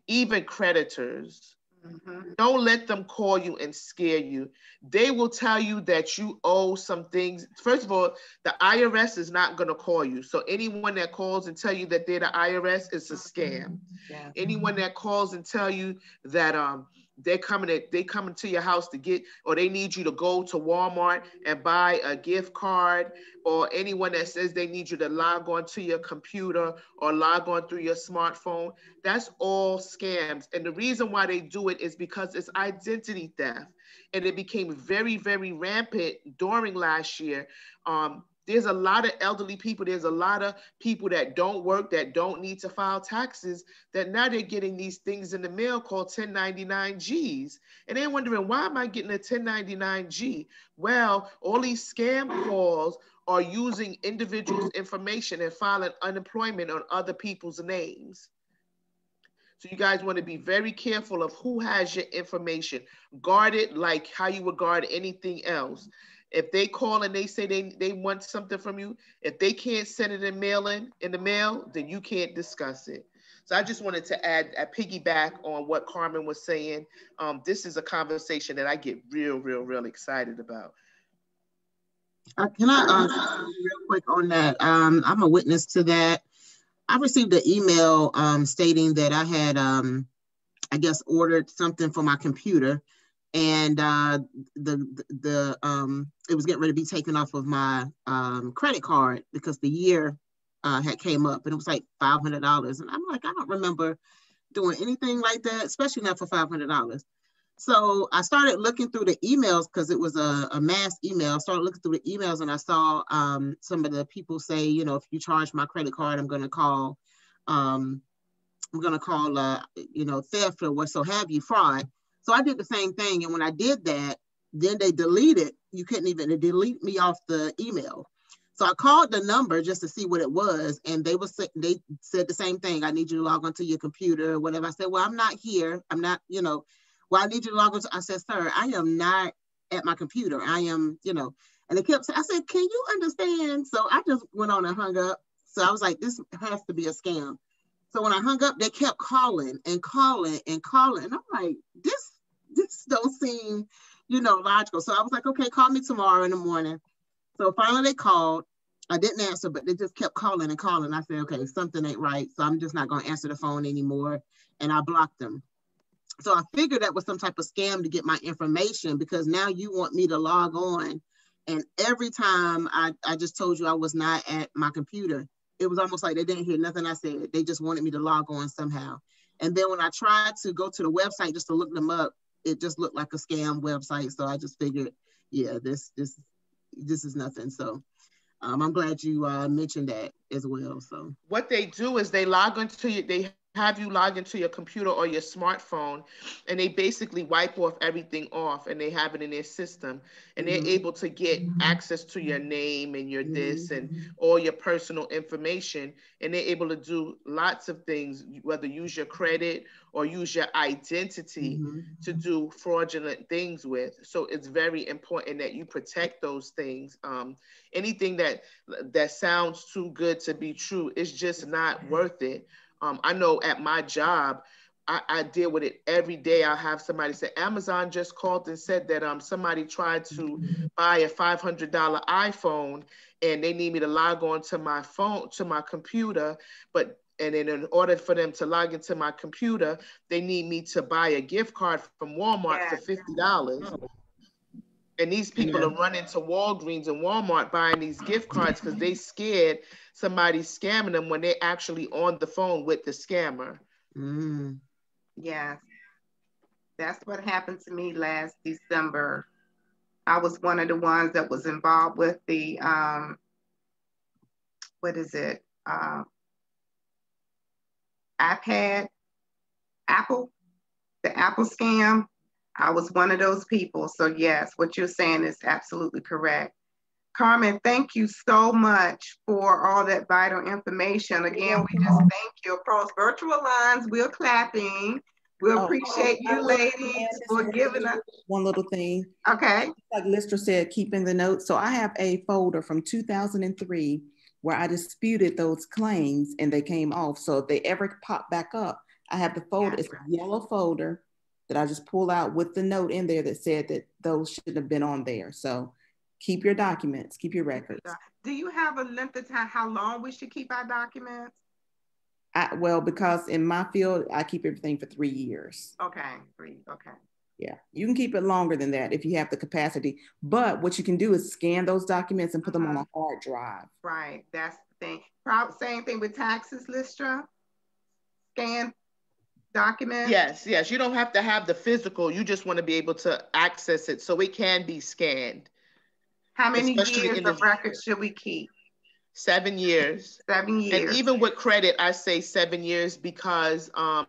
Even creditors. Mm-hmm. Don't let them call you and scare you. They will tell you that you owe some things. First of all, the IRS is not going to call you. So anyone that calls and tell you that they're the IRS is a scam. Yeah. Anyone that calls and tell you that um they're coming to they coming to your house to get or they need you to go to Walmart and buy a gift card or anyone that says they need you to log on to your computer or log on through your smartphone. That's all scams. And the reason why they do it is because it's identity theft. And it became very very rampant during last year. Um, there's a lot of elderly people there's a lot of people that don't work that don't need to file taxes that now they're getting these things in the mail called 1099gs and they're wondering why am i getting a 1099g well all these scam calls are using individuals information and filing unemployment on other people's names So you guys want to be very careful of who has your information. Guard it like how you would guard anything else. If they call and they say they, they want something from you, if they can't send it in mailing in the mail, then you can't discuss it. So I just wanted to add a piggyback on what Carmon was saying. Um, this is a conversation that I get real, real, real excited about. Uh, can I uh, real quick on that? Um, I'm a witness to that. I received an email um, stating that I had, um, I guess, ordered something for my computer and uh, the the um, it was getting ready to be taken off of my um, credit card because the year uh, had came up and it was like five hundred dollars, and I'm like, I don't remember doing anything like that, especially not for five hundred dollars. So I started looking through the emails because it was a, a, mass email. I started looking through the emails and I saw um, some of the people say, you know, if you charge my credit card, I'm going to call, um, I'm going to call, uh, you know, theft or what so have you, fraud. So I did the same thing. And when I did that, then they deleted, you couldn't even delete me off the email. So I called the number just to see what it was. And they was they said the same thing. I need you to log onto your computer or whatever. I said, well, I'm not here. I'm not, you know, well, I need you to log on. I said, sir, I am not at my computer. I am, you know, and they kept I said, can you understand? So I just went on and hung up. So I was like, this has to be a scam. So when I hung up, they kept calling and calling and calling. And I'm like, this *laughs* this don't seem, you know, logical. So I was like, okay, call me tomorrow in the morning. So finally they called. I didn't answer, but they just kept calling and calling. I said, okay, something ain't right. So I'm just not going to answer the phone anymore. And I blocked them. So I figured that was some type of scam to get my information because now you want me to log on. And every time I, I just told you I was not at my computer, it was almost like they didn't hear nothing I said. They just wanted me to log on somehow. And then when I tried to go to the website just to look them up, it just looked like a scam website. So I just figured, yeah, this this this is nothing. So um, I'm glad you uh, mentioned that as well. So what they do is they log into you. They have you log into your computer or your smartphone and they basically wipe off everything off and they have it in their system and they're mm-hmm. able to get mm-hmm. access to your name and your this and mm-hmm. all your personal information and they're able to do lots of things whether use your credit or use your identity mm-hmm. to do fraudulent things with so it's very important that you protect those things um, anything that that sounds too good to be true is just not worth it um, I know at my job, I, I, deal with it every day. I have somebody say Amazon just called and said that um somebody tried to buy a five hundred dollar iPhone and they need me to log on to my phone to my computer, but and then in order for them to log into my computer, they need me to buy a gift card from Walmart yeah. for fifty dollars. And these people yeah. are running to Walgreens and Walmart buying these gift cards because they scared somebody scamming them when they're actually on the phone with the scammer. Mm. Yes. That's what happened to me last December. I was one of the ones that was involved with the, um, what is it? Uh, iPad, Apple, the Apple scam. I was one of those people. So yes, what you're saying is absolutely correct. Carmon, thank you so much for all that vital information. Again, we just thank you across virtual lines. We're clapping. We oh, appreciate oh, you oh, ladies for giving us one little thing. Okay. Like Lystra said, keeping the notes. So I have a folder from 2003 where I disputed those claims and they came off. So if they ever pop back up, I have the folder. It's a yellow folder that I just pull out with the note in there that said that those shouldn't have been on there. So keep your documents, keep your records. Do you have a length of time how long we should keep our documents? I, well, because in my field, I keep everything for three years. Okay, three. Okay. Yeah, you can keep it longer than that if you have the capacity. But what you can do is scan those documents and put them on a uh-huh. hard drive. Right, that's the thing. Same thing with taxes, Lystra. Scan documents. Yes, yes. You don't have to have the physical. You just want to be able to access it so it can be scanned. How many years of records should we keep? Seven years. Seven years. And even with credit, I say seven years because um,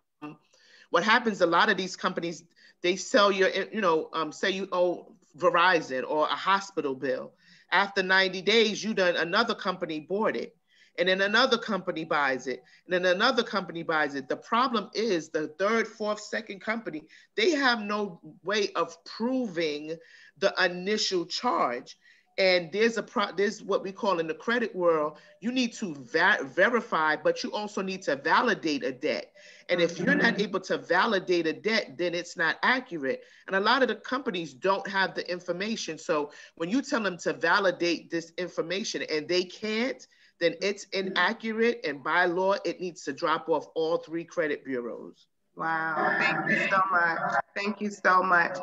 what happens, a lot of these companies, they sell your, you know, um, say you owe Verizon or a hospital bill. After 90 days, you done another company bought it. And then another company buys it, and then another company buys it. The problem is the third, fourth, second company, they have no way of proving the initial charge. And there's a pro, there's what we call in the credit world, you need to verify, but you also need to validate a debt. And if you're not mm-hmm. able to validate a debt, then it's not accurate. And a lot of the companies don't have the information. So when you tell them to validate this information and they can't, then it's inaccurate. And by law, it needs to drop off all three credit bureaus. Wow. Thank you so much. Thank you so much.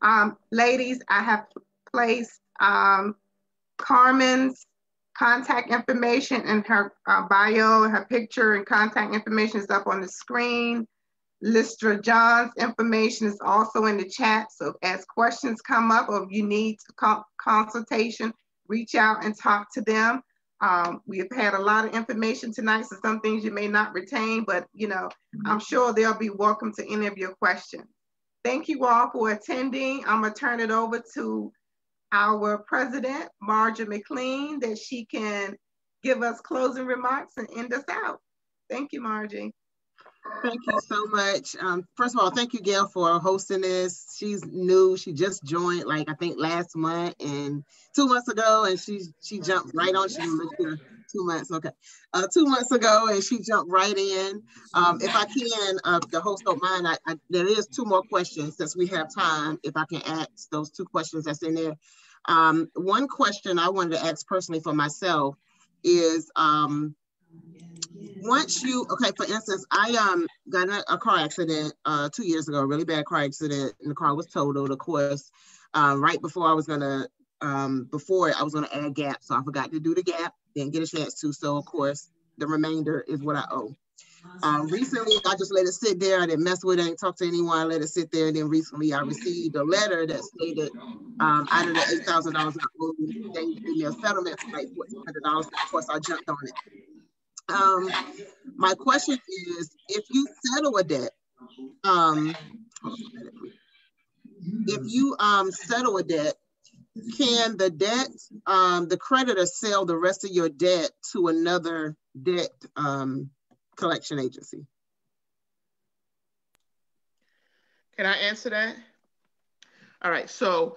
Um, ladies, I have placed um, Carmon's contact information and her uh, bio, her picture and contact information is up on the screen. Lystra John's information is also in the chat. So as questions come up or if you need consultation, reach out and talk to them. Um, we have had a lot of information tonight, so some things you may not retain, but you know, I'm sure they'll be welcome to any of your questions. Thank you all for attending. I'm gonna turn it over to our president, Marjorie McLean, that she can give us closing remarks and end us out. Thank you, Margie. Thank you so much. Um, first of all, thank you, Gail, for hosting this. She's new. She just joined, like I think last month and two months ago, and she she jumped right on. She was here two months, okay, uh, two months ago, and she jumped right in. Um, if I can, uh, the host don't mind, I, I, there is two more questions since we have time. If I can ask those two questions that's in there. Um, one question I wanted to ask personally for myself is um, once you okay for instance i um got a, a car accident uh two years ago a really bad car accident and the car was totaled of course um, right before i was gonna um before i was gonna add gap so i forgot to do the gap didn't get a chance to so of course the remainder is what i owe um, recently, I just let it sit there. I didn't mess with it, I didn't talk to anyone. I let it sit there. And then recently, I received a letter that stated um, out of the eight thousand dollars I owed, they gave me a settlement for like fourteen hundred dollars. Of course, I jumped on it. Um, my question is, if you settle a debt, um, if you um, settle a debt, can the debt, um, the creditor sell the rest of your debt to another debt um, collection agency? Can I answer that? All right, so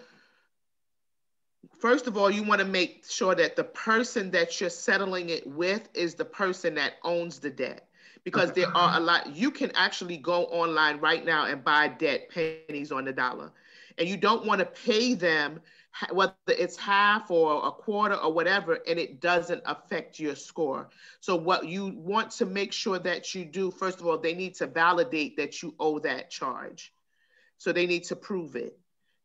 first of all, you want to make sure that the person that you're settling it with is the person that owns the debt. Because there are a lot, you can actually go online right now and buy debt pennies on the dollar. And you don't want to pay them whether it's half or a quarter or whatever, and it doesn't affect your score. So, what you want to make sure that you do, first of all, they need to validate that you owe that charge. So, they need to prove it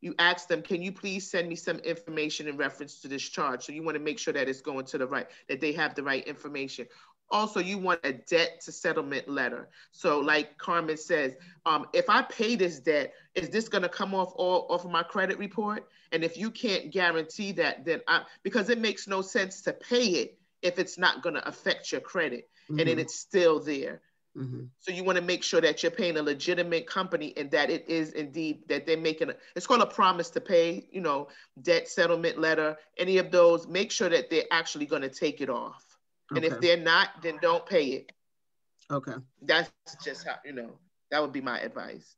you ask them, can you please send me some information in reference to this charge? So you want to make sure that it's going to the right, that they have the right information. Also, you want a debt to settlement letter. So like Carmon says, um, if I pay this debt, is this going to come off all off of my credit report? And if you can't guarantee that, then I, because it makes no sense to pay it if it's not going to affect your credit mm-hmm. and then mm-hmm. it's still there. Mm-hmm. So you want to make sure that you're paying a legitimate company and that it is indeed that they're making a, it's called a promise to pay, you know, debt settlement letter, any of those, make sure that they're actually going to take it off. Okay. And if they're not, then don't pay it. Okay. That's just how, you know, that would be my advice.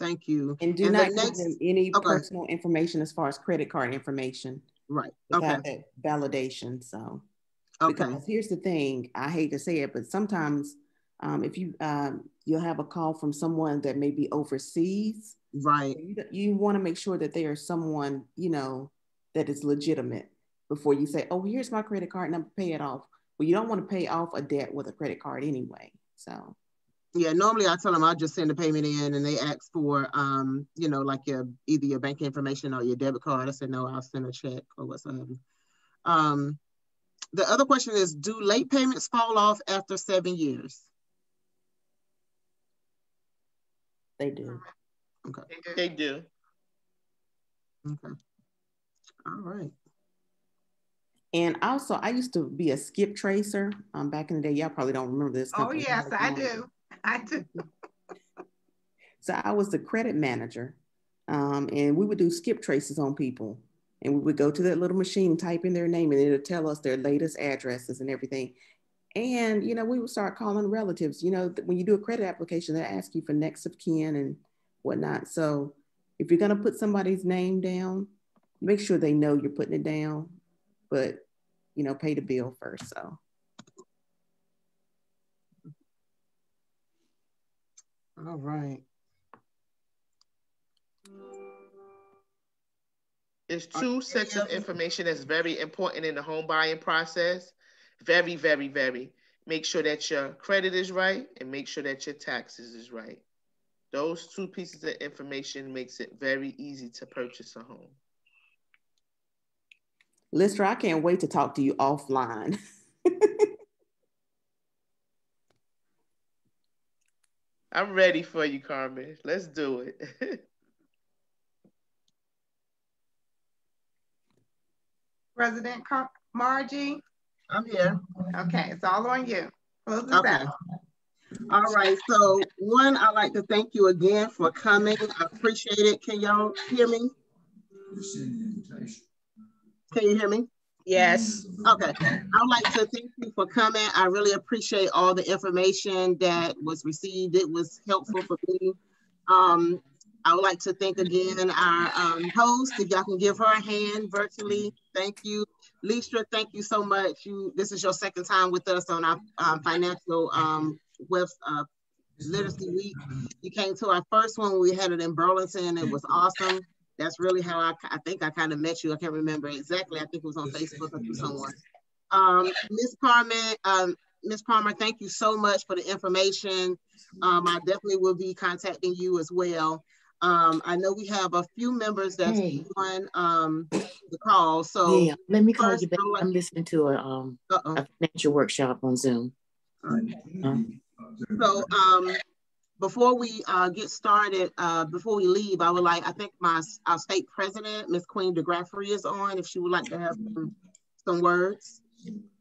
Thank you. And do and not give them any okay. personal information as far as credit card information. Right. Okay. validation. So, okay. because here's the thing I hate to say it, but sometimes um, if you um, you'll have a call from someone that may be overseas, right? You, you want to make sure that they are someone you know that is legitimate before you say, "Oh, here's my credit card number, pay it off." Well, you don't want to pay off a debt with a credit card anyway. So, yeah, normally I tell them I'll just send the payment in, and they ask for, um, you know, like your either your bank information or your debit card. I said no, I'll send a check or whatsoever. Um, the other question is, do late payments fall off after seven years? They do. Okay. They do. Okay. All right. And also, I used to be a skip tracer um, back in the day. Y'all probably don't remember this. Oh, yes, I do. I do. *laughs* so I was the credit manager, um, and we would do skip traces on people. And we would go to that little machine, type in their name, and it'll tell us their latest addresses and everything. And, you know, we would start calling relatives. You know, when you do a credit application, they ask you for next of kin and whatnot. So if you're going to put somebody's name down, make sure they know you're putting it down, but, you know, pay the bill first. So. All right. There's two sets of information that's very important in the home buying process. Very, very, very. Make sure that your credit is right and make sure that your taxes is right. Those two pieces of information makes it very easy to purchase a home. Lystra, I can't wait to talk to you offline. *laughs* I'm ready for you, Carmon. Let's do it. *laughs* President Car Margie? I'm here. Okay, it's all on you. Close this okay. out. All right, so one, I'd like to thank you again for coming. I appreciate it. Can y'all hear me? Can you hear me? Yes. Okay. I'd like to thank you for coming. I really appreciate all the information that was received. It was helpful for me. Um, I would like to thank again our um, host. If y'all can give her a hand virtually, thank you. Lystra, thank you so much. You, this is your second time with us on our um, financial um, web uh, literacy week. You came to our first one. We had it in Burlington. It was awesome. That's really how I, I think I kind of met you. I can't remember exactly. I think it was on Facebook or through someone. Um, Ms. Carmon, um, Ms. Palmer, thank you so much for the information. Um, I definitely will be contacting you as well. Um, I know we have a few members that's hey. on um, the call. So yeah, let me call you back. I'm listening to a, um, a financial workshop on Zoom. Right. Um, so um, before we uh, get started, uh, before we leave, I would like, I think my our state president, Ms. Queen DeGraffrey is on, if she would like to have some, some words.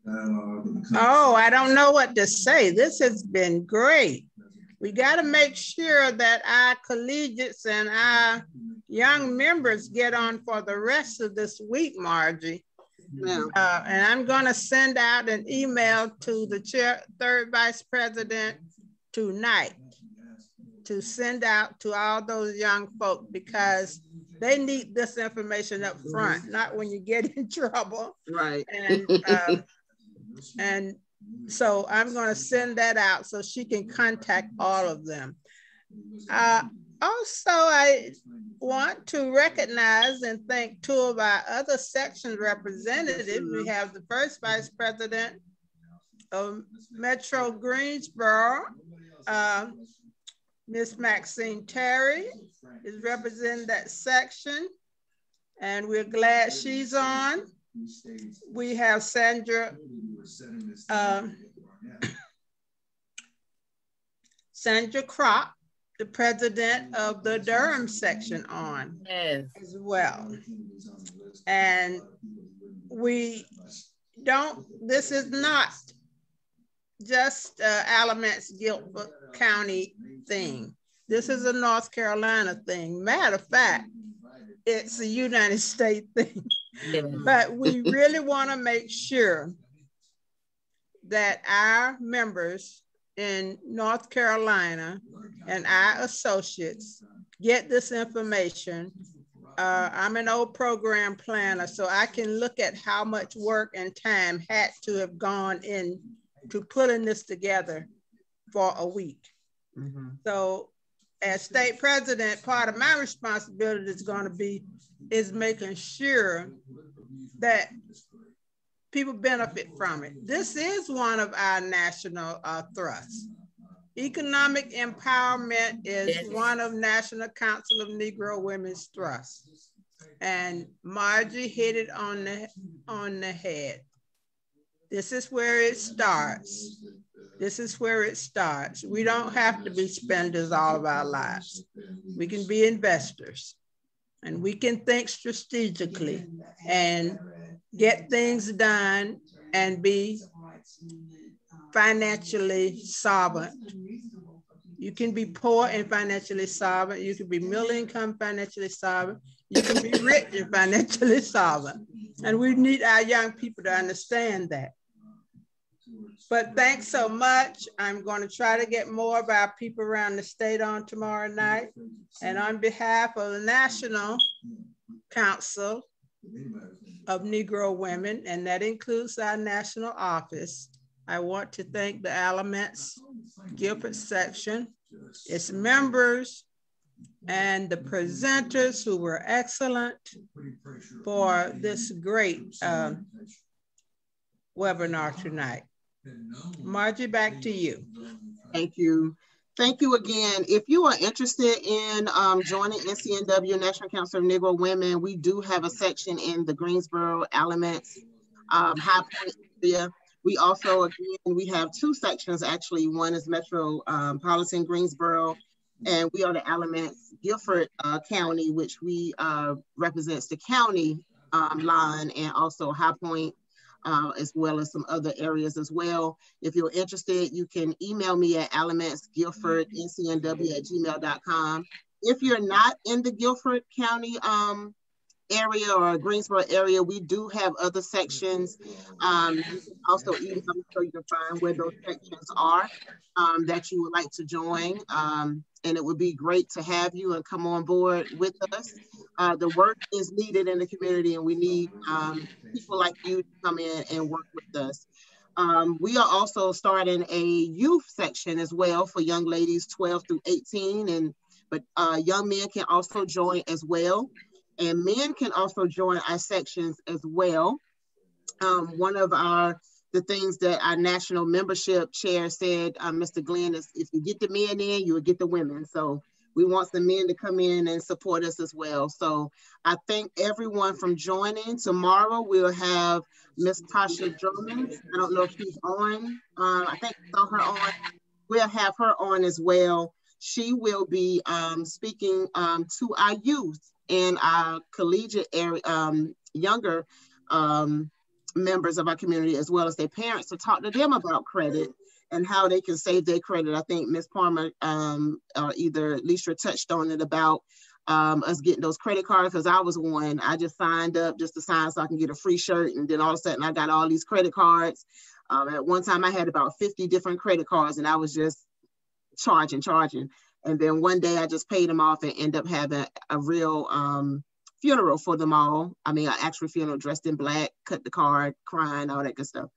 Oh, I don't know what to say. This has been great we got to make sure that our collegiates and our young members get on for the rest of this week, Margie. Yeah. Uh, and I'm going to send out an email to the chair, third vice president tonight to send out to all those young folk because they need this information up front, not when you get in *laughs* trouble. Right. And uh, and so I'm going to send that out so she can contact all of them. Uh, also, I want to recognize and thank two of our other section representatives. We have the first vice president of Metro Greensboro, uh, Miss Maxine Terry is representing that section, and we're glad she's on. We have Sandra um, *coughs* Sandra Crop, the president of the Durham section on yes. as well. And we don't, this is not just uh, Alamance Guilford County thing. This is a North Carolina thing. Matter of fact, it's a United States thing. but we really want to make sure that our members in North Carolina and our associates get this information. Uh, I'm an old program planner, so I can look at how much work and time had to have gone in to putting this together for a week. Mm-hmm. So as state president, part of my responsibility is going to be is making sure that people benefit from it. This is one of our national uh, thrusts. Economic empowerment is one of National Council of Negro Women's thrusts. And Margie hit it on the, on the head. This is where it starts. This is where it starts. We don't have to be spenders all of our lives. We can be investors and we can think strategically and get things done and be financially solvent. You can be poor and financially solvent. You can be middle income financially solvent. You can be rich and financially solvent. And we need our young people to understand that. But thanks so much. I'm going to try to get more of our people around the state on tomorrow night. And on behalf of the National Council of Negro Women, and that includes our national office, I want to thank the Alamance Guilford section, its members, and the presenters who were excellent for this great uh, webinar tonight. Margie, back to you. Thank you. Thank you again. If you are interested in um, joining NCNW, National Council of Negro Women, we do have a section in the Greensboro Alamance um, High Point area. We also, again, we have two sections actually. One is Metropolitan um, Greensboro, and we are the Alamance Guilford uh, County, which we uh, represents the county um, line and also High Point uh, as well as some other areas as well. If you're interested, you can email me at alamancegilfordncnw at gmail.com. If you're not in the Guilford County um, area or Greensboro area, we do have other sections. Um, also, email me so you can find where those sections are um, that you would like to join. Um, and it would be great to have you and come on board with us. Uh, the work is needed in the community, and we need um, people like you to come in and work with us. Um, we are also starting a youth section as well for young ladies 12 through 18, and but uh, young men can also join as well, and men can also join our sections as well. Um, one of our the things that our national membership chair said, Mr. Glenn, is if you get the men in, you will get the women. So we want the men to come in and support us as well. So I thank everyone from joining. Tomorrow we'll have Miss Tasha Drummond. I don't know if she's on. Uh, I think saw her on. We'll have her on as well. She will be um, speaking um, to our youth and our collegiate area, um, younger um, members of our community as well as their parents to talk to them about credit and how they can save their credit. I think Ms. Palmer um, or either Lisa touched on it about um, us getting those credit cards because I was one. I just signed up just to sign so I can get a free shirt. And then all of a sudden I got all these credit cards. Um, at one time I had about 50 different credit cards and I was just charging, charging. And then one day I just paid them off and end up having a real um, funeral for them all. I mean, an actual funeral dressed in black, cut the card, crying, all that good stuff.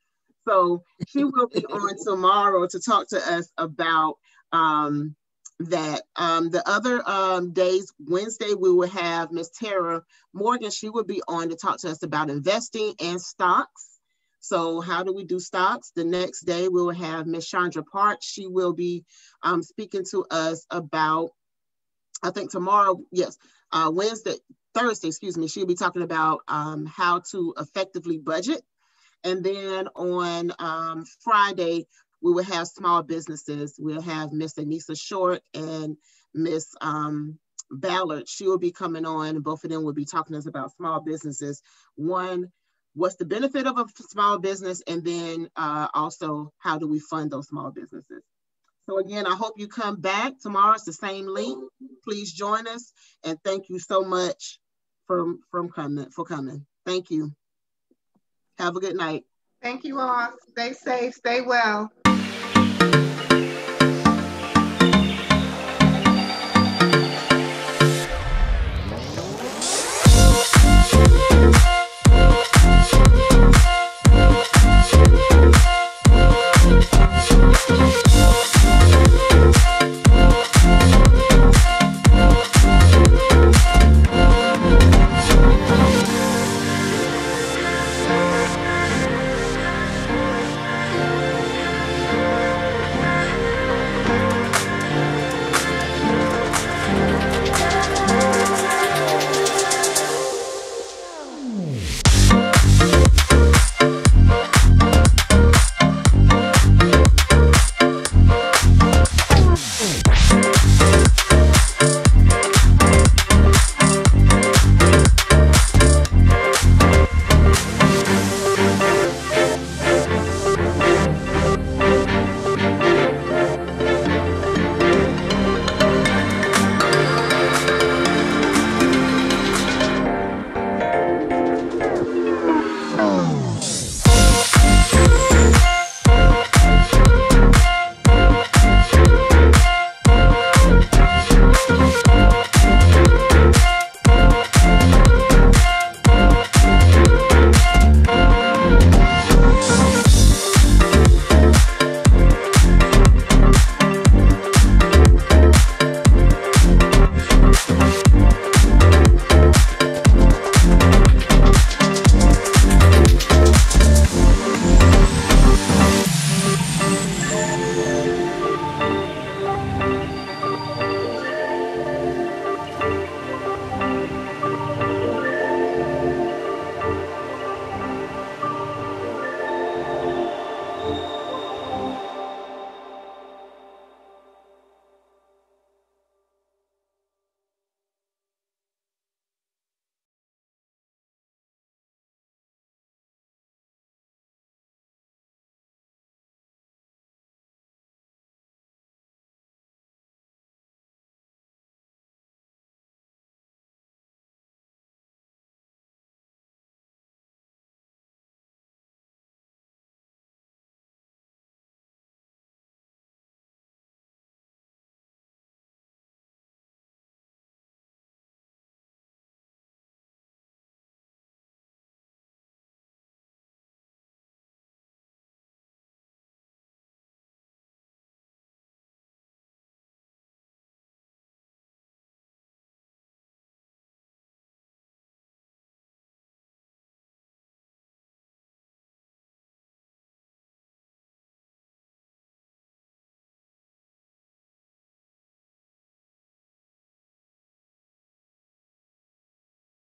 So she will be on tomorrow to talk to us about um, that. Um, the other um, days, Wednesday, we will have Miss Tara Morgan. She will be on to talk to us about investing and stocks. So how do we do stocks? The next day, we will have Miss Chandra Park. She will be um, speaking to us about, I think tomorrow, yes, uh, Wednesday, Thursday, excuse me, she'll be talking about um, how to effectively budget and then on um, Friday, we will have small businesses. We'll have Miss Anissa Short and Miss um, Ballard. She will be coming on. Both of them will be talking to us about small businesses. One, what's the benefit of a small business? And then uh, also, how do we fund those small businesses? So again, I hope you come back. Tomorrow it's the same link. Please join us. And thank you so much for, from coming, for coming. Thank you. Have a good night. Thank you all. Stay safe, stay well.